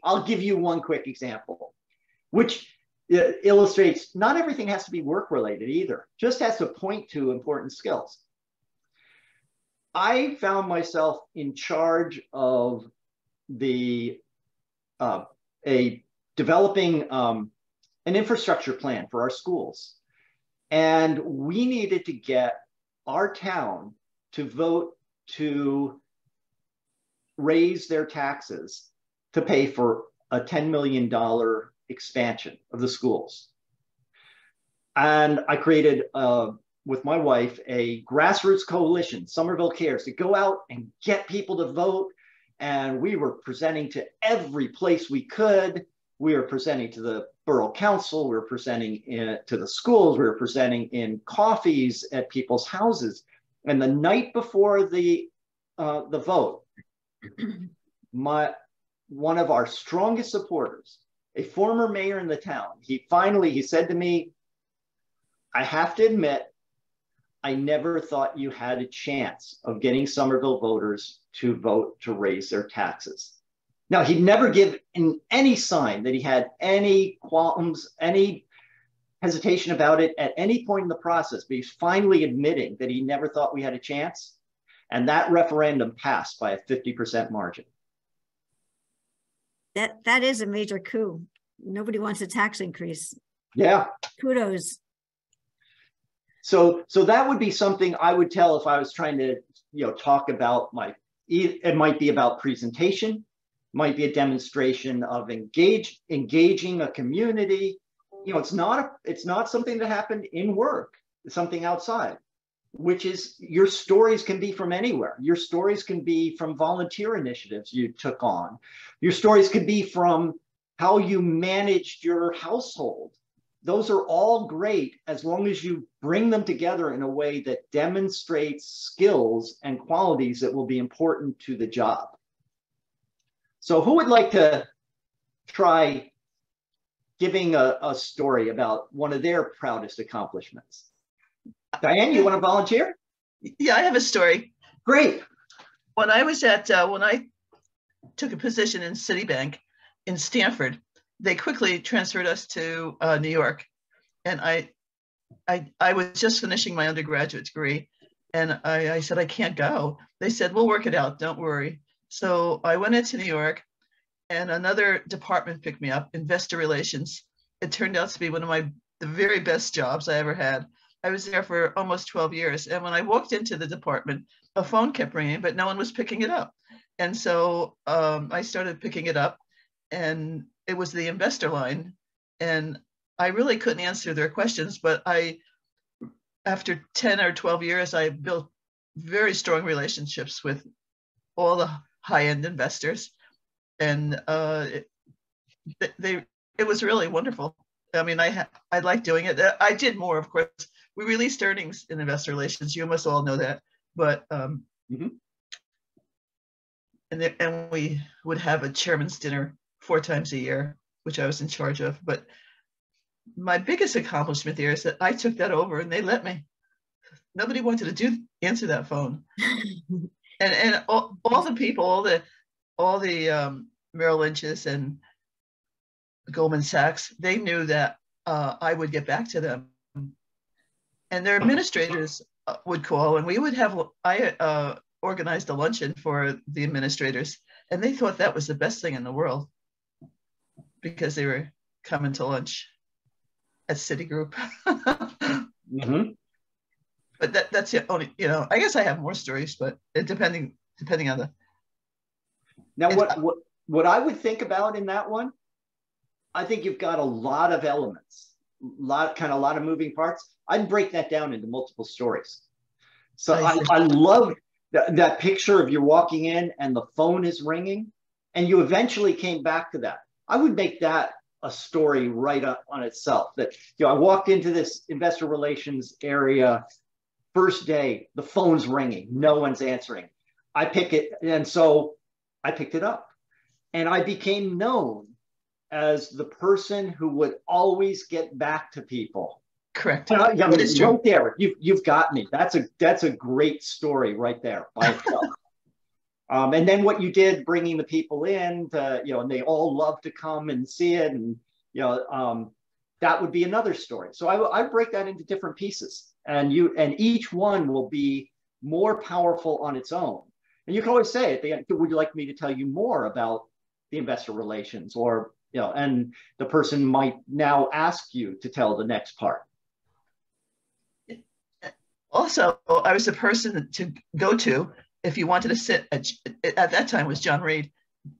I'll give you one quick example, which uh, illustrates not everything has to be work related either, just has to point to important skills. I found myself in charge of the uh, a developing um, an infrastructure plan for our schools. And we needed to get our town to vote to raise their taxes to pay for a $10 million expansion of the schools. And I created, uh, with my wife, a grassroots coalition, Somerville Cares, to go out and get people to vote. And we were presenting to every place we could. We were presenting to the borough council, we were presenting in, to the schools, we were presenting in coffees at people's houses. And the night before the uh, the vote, my one of our strongest supporters, a former mayor in the town, he finally he said to me, "I have to admit, I never thought you had a chance of getting Somerville voters to vote to raise their taxes." Now, he'd never give in any sign that he had any qualms, any hesitation about it at any point in the process, but he's finally admitting that he never thought we had a chance. And that referendum passed by a 50% margin. That that is a major coup. Nobody wants a tax increase. Yeah. Kudos. So so that would be something I would tell if I was trying to, you know, talk about my it might be about presentation, might be a demonstration of engage engaging a community. You know, it's not a, it's not something that happened in work. It's something outside, which is your stories can be from anywhere. Your stories can be from volunteer initiatives you took on. Your stories could be from how you managed your household. Those are all great as long as you bring them together in a way that demonstrates skills and qualities that will be important to the job. So who would like to try giving a, a story about one of their proudest accomplishments? Diane, you want to volunteer? Yeah, I have a story. Great. When I was at, uh, when I took a position in Citibank in Stamford, they quickly transferred us to uh, New York. And I, I, I was just finishing my undergraduate degree. And I, I said, I can't go. They said, we'll work it out. Don't worry. So I went into New York and another department picked me up, investor relations. It turned out to be one of my the very best jobs I ever had. I was there for almost 12 years. And when I walked into the department, a phone kept ringing, but no one was picking it up. And so um, I started picking it up, and it was the investor line. And I really couldn't answer their questions, but I, after 10 or 12 years, I built very strong relationships with all the high-end investors, and uh, it, they it was really wonderful. I mean, I I like doing it. I did more, of course. We released earnings in investor relations. You must all know that, but um, mm-hmm. and there, and we would have a chairman's dinner four times a year, which I was in charge of. But my biggest accomplishment there is that I took that over, and they let me. Nobody wanted to do answer that phone. and and all, all the people, all the all the um, Merrill Lynch's and Goldman Sachs, they knew that uh, I would get back to them. And their administrators uh, would call, and we would have, I uh, organized a luncheon for the administrators, and they thought that was the best thing in the world because they were coming to lunch at Citigroup. Mhm. But that, that's the only, you know, I guess I have more stories, but it depending, depending on the, Now, what, what, what I would think about in that one, I think you've got a lot of elements, lot, kind of a lot of moving parts. I'd break that down into multiple stories. So I I. I love that, that picture of you walking in and the phone is ringing and you eventually came back to that. I would make that a story right on, on itself that, you know, I walked into this investor relations area first day, the phone's ringing, no one's answering. I pick it, and so I picked it up. And I became known as the person who would always get back to people. correct. And I, I mean, true. right there, you've, you've got me. That's a that's a great story right there by itself. um, and then what you did, bringing the people in, to, you know, and they all love to come and see it, and you know, um, that would be another story. So I, I break that into different pieces, and you and each one will be more powerful on its own. And you can always say at the end, would you like me to tell you more about the investor relations or, you know, and the person might now ask you to tell the next part. Also, I was the person to go to if you wanted to sit at, at that time was John Reed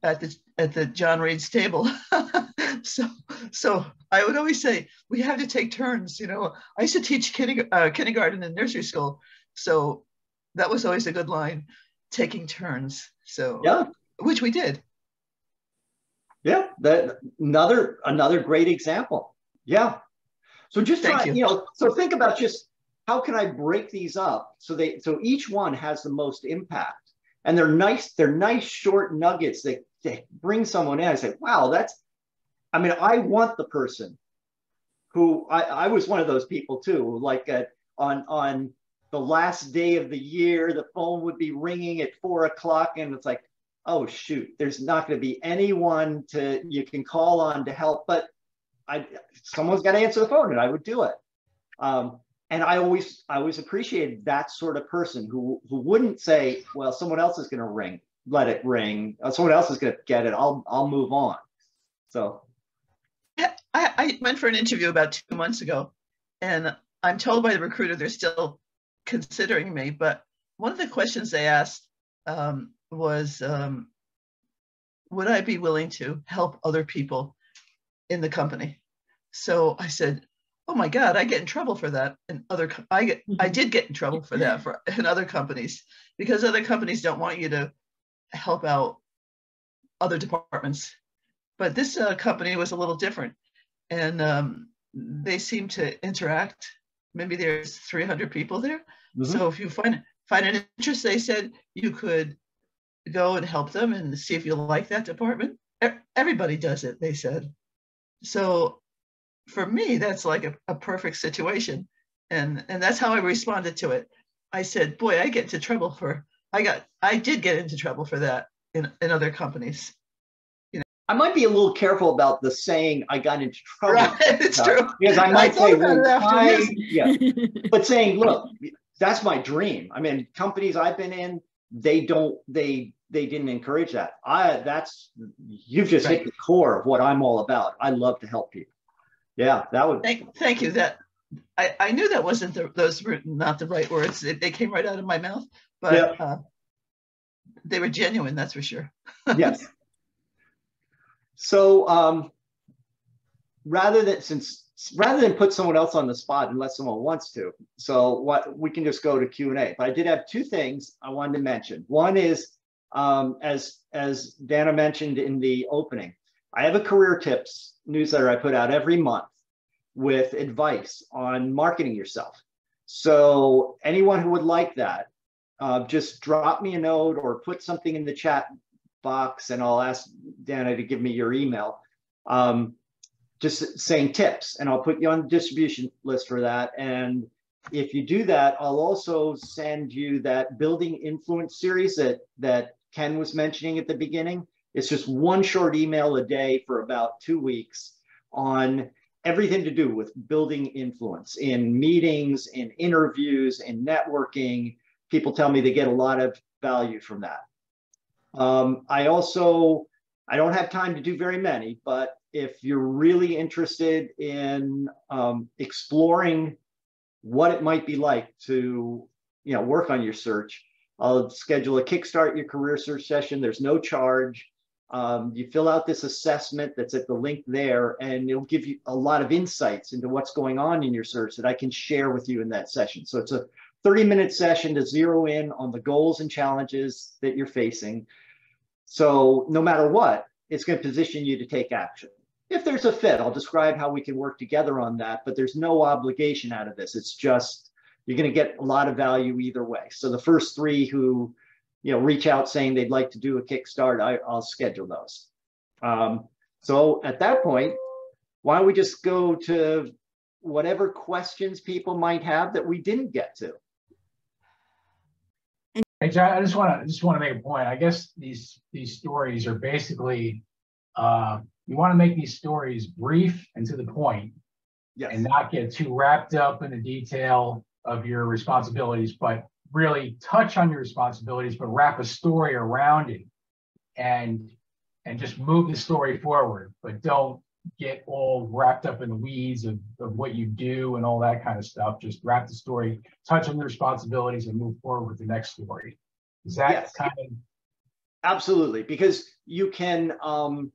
at the at the John Reed's table. so so I would always say we have to take turns. You know, I used to teach uh, kindergarten and nursery school, so that was always a good line, taking turns. So Yeah, which we did. yeah, that another another great example. Yeah. So just Thank try, you. you know, so think about just how can I break these up so they so each one has the most impact. And they're nice, they're nice short nuggets that, that bring someone in. I say, wow, that's I mean, I want the person who I, I was one of those people too, like at, on on the last day of the year, the phone would be ringing at four o'clock, and it's like, oh shoot, there's not going to be anyone to you can call on to help, but I someone's got to answer the phone, and I would do it. Um, and I always I always appreciated that sort of person who who wouldn't say, well, someone else is going to ring, let it ring, uh, someone else is going to get it. I'll I'll move on. So I, I went for an interview about two months ago, and I'm told by the recruiter they're still considering me. But one of the questions they asked um, was, um, "Would I be willing to help other people in the company?" So I said, "Oh my God, I get in trouble for that." And other, I get, I did get in trouble for that for in other companies because other companies don't want you to help out other departments. But this uh, company was a little different and um, they seem to interact. Maybe there's 300 people there. Mhm. So if you find find an interest, they said you could go and help them and see if you like that department. Everybody does it, they said. So for me, that's like a, a perfect situation. And and that's how I responded to it. I said, boy, I get into trouble for I got I did get into trouble for that in, in other companies. I might be a little careful about the saying I got into trouble. Right, it's uh, true. Because I I might thought say, about well, I- yeah, but saying, look, that's my dream. I mean, companies I've been in, they don't, they, they didn't encourage that. I, that's, you've just hit the core of what I'm all about. I love to help people. Yeah, that would, Thank, thank you. That I, I knew that wasn't the, those were not the right words. They, they came right out of my mouth, but Yeah. uh, they were genuine. That's for sure. yes. So, um, rather than, since, rather than put someone else on the spot unless someone wants to, so what, we can just go to Q and A. But I did have two things I wanted to mention. One is, um, as, as Dana mentioned in the opening, I have a career tips newsletter I put out every month with advice on marketing yourself. So anyone who would like that, uh, just drop me a note or put something in the chat box and I'll ask Dana to give me your email. Um, just saying tips and I'll put you on the distribution list for that. And if you do that, I'll also send you that building influence series that, that Ken was mentioning at the beginning. It's just one short email a day for about two weeks. on everything to do with building influence in meetings, in interviews, in networking. People tell me they get a lot of value from that. Um, I also, I don't have time to do very many, but if you're really interested in um, exploring what it might be like to, you know, work on your search, I'll schedule a Kickstart Your Career Search session. There's no charge. Um, you fill out this assessment that's at the link there, and it'll give you a lot of insights into what's going on in your search that I can share with you in that session. So it's a 30 minute session to zero in on the goals and challenges that you're facing. So no matter what, it's going to position you to take action. If there's a fit, I'll describe how we can work together on that, but there's no obligation out of this. It's just you're going to get a lot of value either way. So the first three who, you know, reach out saying they'd like to do a kickstart, I, will schedule those. Um, so at that point, why don't we just go to whatever questions people might have that we didn't get to? Hey, John, I just want to just want to make a point. I guess these these stories are basically uh, you want to make these stories brief and to the point, yes. and not get too wrapped up in the detail of your responsibilities, but really touch on your responsibilities, but wrap a story around it and and just move the story forward, but don't get all wrapped up in the weeds of, of what you do and all that kind of stuff. Just wrap the story, touch on the responsibilities, and move forward with the next story. Is that yes. kind of absolutely because you can um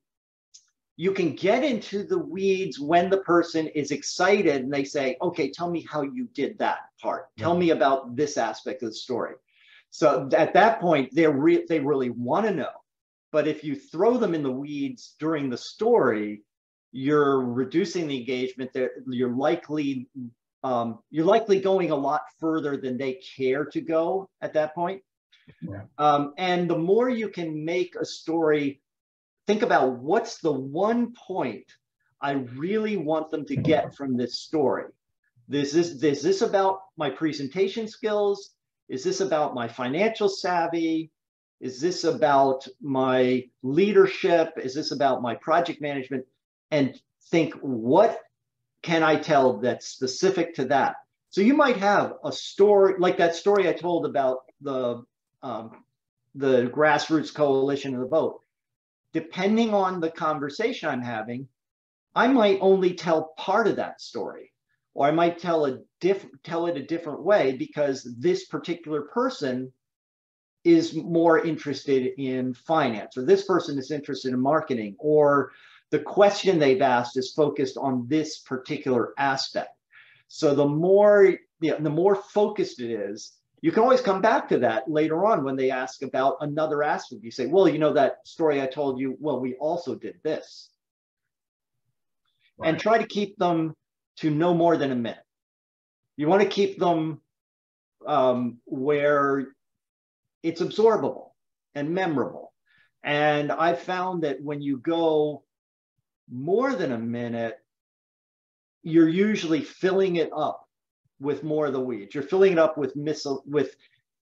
you can get into the weeds when the person is excited and they say, okay, tell me how you did that part. Tell me about this aspect of the story. So at that point, they're re- they really want to know. But if you throw them in the weeds during the story, you're reducing the engagement. That you're likely um, you're likely going a lot further than they care to go at that point. Yeah. Um, and the more you can make a story think about what's the one point I really want them to get from this story. Is this, is this about my presentation skills? Is this about my financial savvy? Is this about my leadership? Is this about my project management? And think, what can I tell that's specific to that? So you might have a story like that story I told about the um, the grassroots coalition of the vote depending on the conversation I'm having, I might only tell part of that story, or I might tell a diff- tell it a different way because this particular person is more interested in finance, or this person is interested in marketing, or the question they've asked is focused on this particular aspect. So the more you know, the more focused it is, you can always come back to that later on when they ask about another aspect. You say, well, you know, that story I told you, well, we also did this. Right. And try to keep them to no more than a minute. You want to keep them um, where it's absorbable and memorable. And I found that when you go more than a minute, you're usually filling it up with more of the weeds. You're filling it up with missile with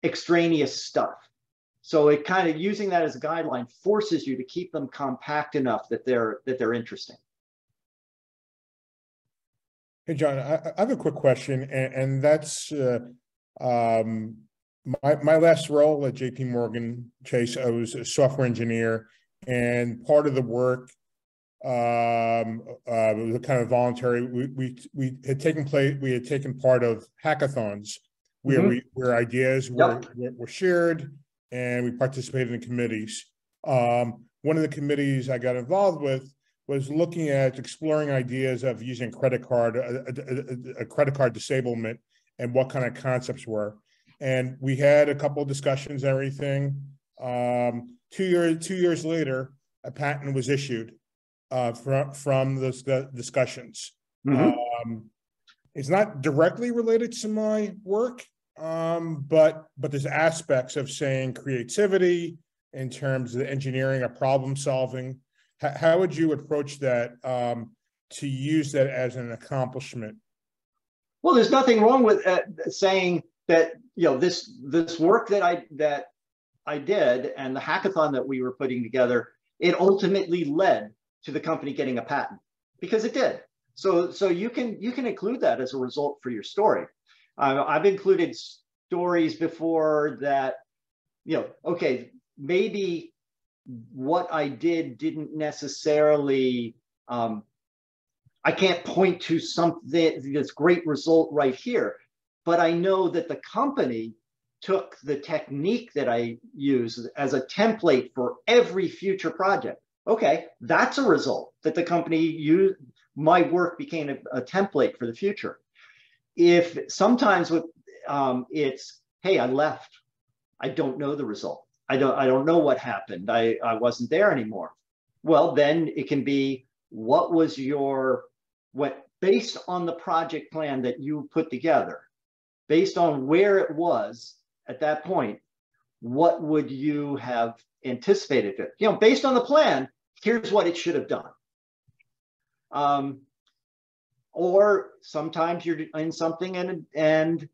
extraneous stuff. So it kind of using that as a guideline forces you to keep them compact enough that they're that they're interesting. Hey John, I, I have a quick question, and, and that's uh, um, my my last role at J.P. Morgan Chase. I was a software engineer, and part of the work um, uh, it was kind of voluntary. We, we, we had taken place, we had taken part of hackathons where mm-hmm. we, where ideas were, yep. were, shared and we participated in committees. Um, one of the committees I got involved with was looking at exploring ideas of using credit card, a, a, a credit card disablement and what kind of concepts were. And we had a couple of discussions and everything. Um, two years, two years later, a patent was issued uh, from from the discussions. Mm-hmm. Um, it's not directly related to my work, um, but but there's aspects of saying creativity in terms of engineering or problem solving. H- how would you approach that um, to use that as an accomplishment? Well, there's nothing wrong with uh, saying that you know this this work that I that I did and the hackathon that we were putting together. It ultimately led to the company getting a patent. because it did. So, so you can you can include that as a result for your story. Uh, I've included stories before that, you know, okay, maybe what I did didn't necessarily, um, I can't point to something, this great result right here, but I know that the company took the technique that I use as a template for every future project. Okay, that's a result that the company used, my work became a, a template for the future. If sometimes with um, it's, hey, I left, I don't know the result. I don't, I don't know what happened. I, I wasn't there anymore. Well, then it can be, what was your, what, based on the project plan that you put together, based on where it was at that point, what would you have anticipated it? You know, based on the plan, here's what it should have done. Um, or sometimes you're in something and and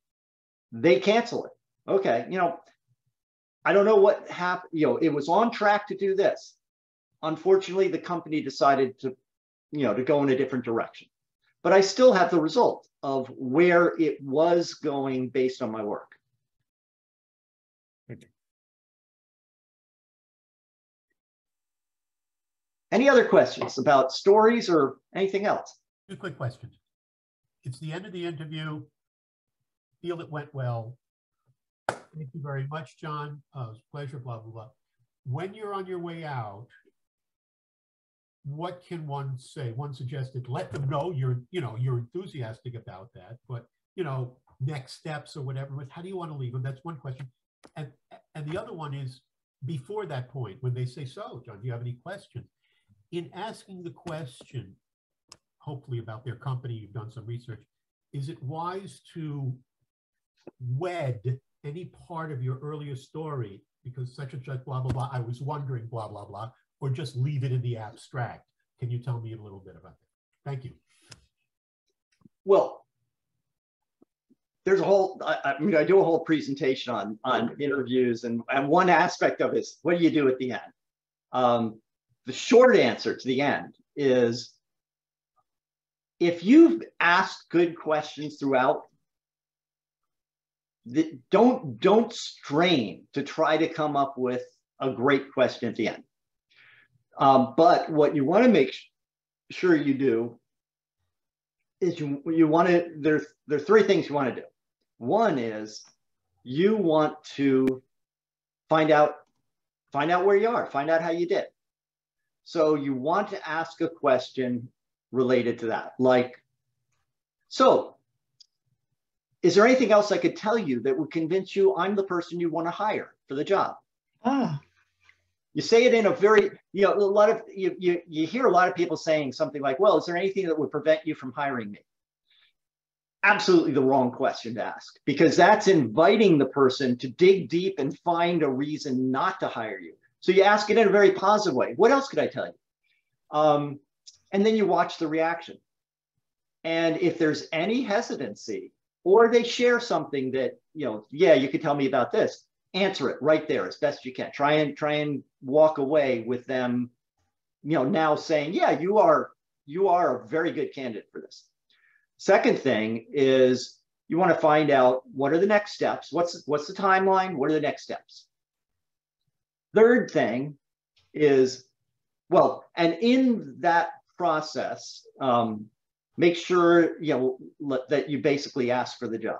they cancel it. Okay, you know, I don't know what happened. You know, it was on track to do this. Unfortunately, the company decided to, you know, to go in a different direction. But I still have the result of where it was going based on my work. Any other questions about stories or anything else? Two quick questions. It's the end of the interview. Feel it went well. Thank you very much, John. Uh, a pleasure, blah, blah, blah. When you're on your way out, what can one say? One suggested, let them know you're, you know, you're enthusiastic about that, but, you know, next steps or whatever, how do you want to leave them? That's one question. And, and the other one is before that point, when they say, so, John, do you have any questions? In asking the question, hopefully about their company, you've done some research, is it wise to wed any part of your earlier story because such and such, blah, blah, blah, I was wondering, blah, blah, blah, or just leave it in the abstract? Can you tell me a little bit about that? Thank you. Well, there's a whole, I, I mean, I do a whole presentation on, on interviews and, and one aspect of it is what do you do at the end? Um, the short answer to the end is if you've asked good questions throughout, the, don't don't strain to try to come up with a great question at the end. Um, but what you want to make sure you do is you you want to there's there are three things you want to do. One is you want to find out find out where you are, find out how you did. So you want to ask a question related to that, like, so is there anything else I could tell you that would convince you I'm the person you want to hire for the job? Ah. You say it in a very, you know, a lot of you, you you hear a lot of people saying something like, well, is there anything that would prevent you from hiring me? absolutely the wrong question to ask because that's inviting the person to dig deep and find a reason not to hire you. So you ask it in a very positive way. What else could I tell you? Um, and then you watch the reaction. And if there's any hesitancy or they share something that, you know, yeah, you could tell me about this, answer it right there as best you can. Try and try and walk away with them, you know, now saying, yeah, you are you are a very good candidate for this. Second thing is you want to find out what are the next steps? What's, what's the timeline? What are the next steps? Third thing is, well, and in that process, um, make sure you know that you basically ask for the job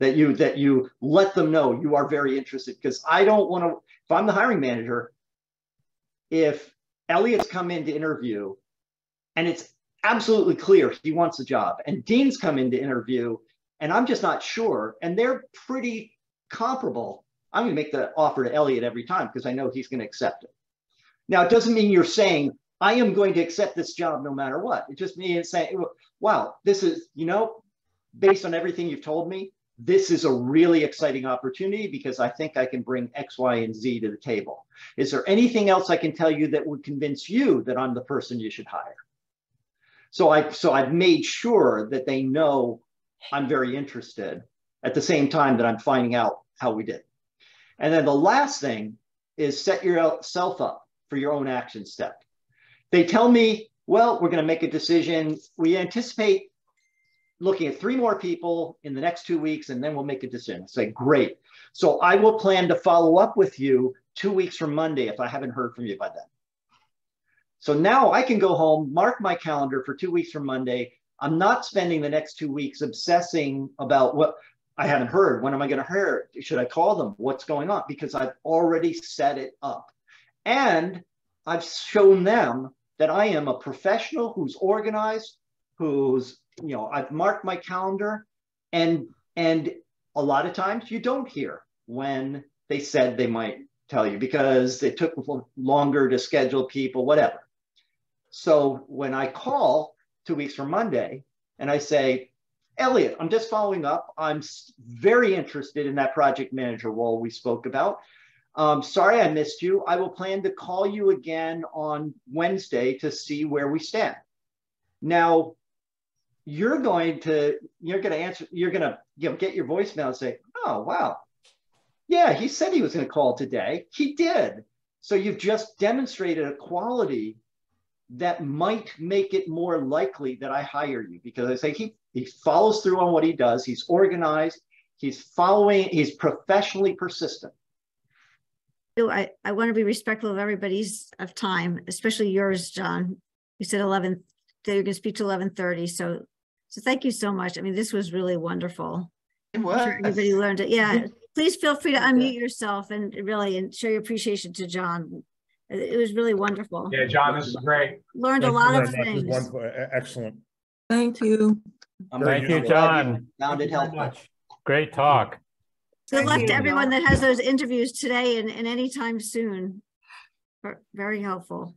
that you that you let them know you are very interested because i don't want to if i'm the hiring manager if elliot's come in to interview and it's absolutely clear he wants the job. And Dean's come in to interview, and I'm just not sure. And they're pretty comparable. I'm going to make the offer to Elliot every time because I know he's going to accept it. Now, it doesn't mean you're saying, I am going to accept this job no matter what. It just means saying, wow, this is, you know, based on everything you've told me, this is a really exciting opportunity because I think I can bring X, Y, and Z to the table. Is there anything else I can tell you that would convince you that I'm the person you should hire? So I so I've made sure that they know I'm very interested at the same time that I'm finding out how we did. And then the last thing is set yourself up for your own action step. They tell me well, we're going to make a decision. We anticipate looking at three more people in the next two weeks, and then we'll make a decision. I say, great. So I will plan to follow up with you two weeks from Monday if I haven't heard from you by then. So now I can go home, mark my calendar for two weeks from Monday. I'm not spending the next two weeks obsessing about what I haven't heard. When am I going to hear? Should I call them? What's going on? Because I've already set it up. And I've shown them that I am a professional who's organized, who's, you know, I've marked my calendar and and a lot of times you don't hear when they said they might tell you because it took longer to schedule people, whatever. So when I call two weeks from Monday and I say, Elliot, I'm just following up. I'm very interested in that project manager role we spoke about. Um, sorry I missed you. I will plan to call you again on Wednesday to see where we stand. Now, you're going to you're going to answer. You're going to you know, get your voicemail and say, "Oh, wow, yeah, he said he was going to call today. He did." So you've just demonstrated a quality that might make it more likely that I hire you because I say he he follows through on what he does. He's organized. He's following. He's professionally persistent. I, I want to be respectful of everybody's of time, especially yours, John. You said 11, that you're going to speak to 1130. So, so thank you so much. I mean, this was really wonderful. It was. Sure everybody learned it. Yeah. Please feel free to unmute yourself and really and show your appreciation to John. It was really wonderful. Yeah, John, this is great. Learned Thank a lot of much. It was things. Excellent. Thank you. I'm Thank you, John. Found it Thank you very helpful. much. Great talk. Good luck to everyone that has those interviews today and, and anytime soon. Very helpful.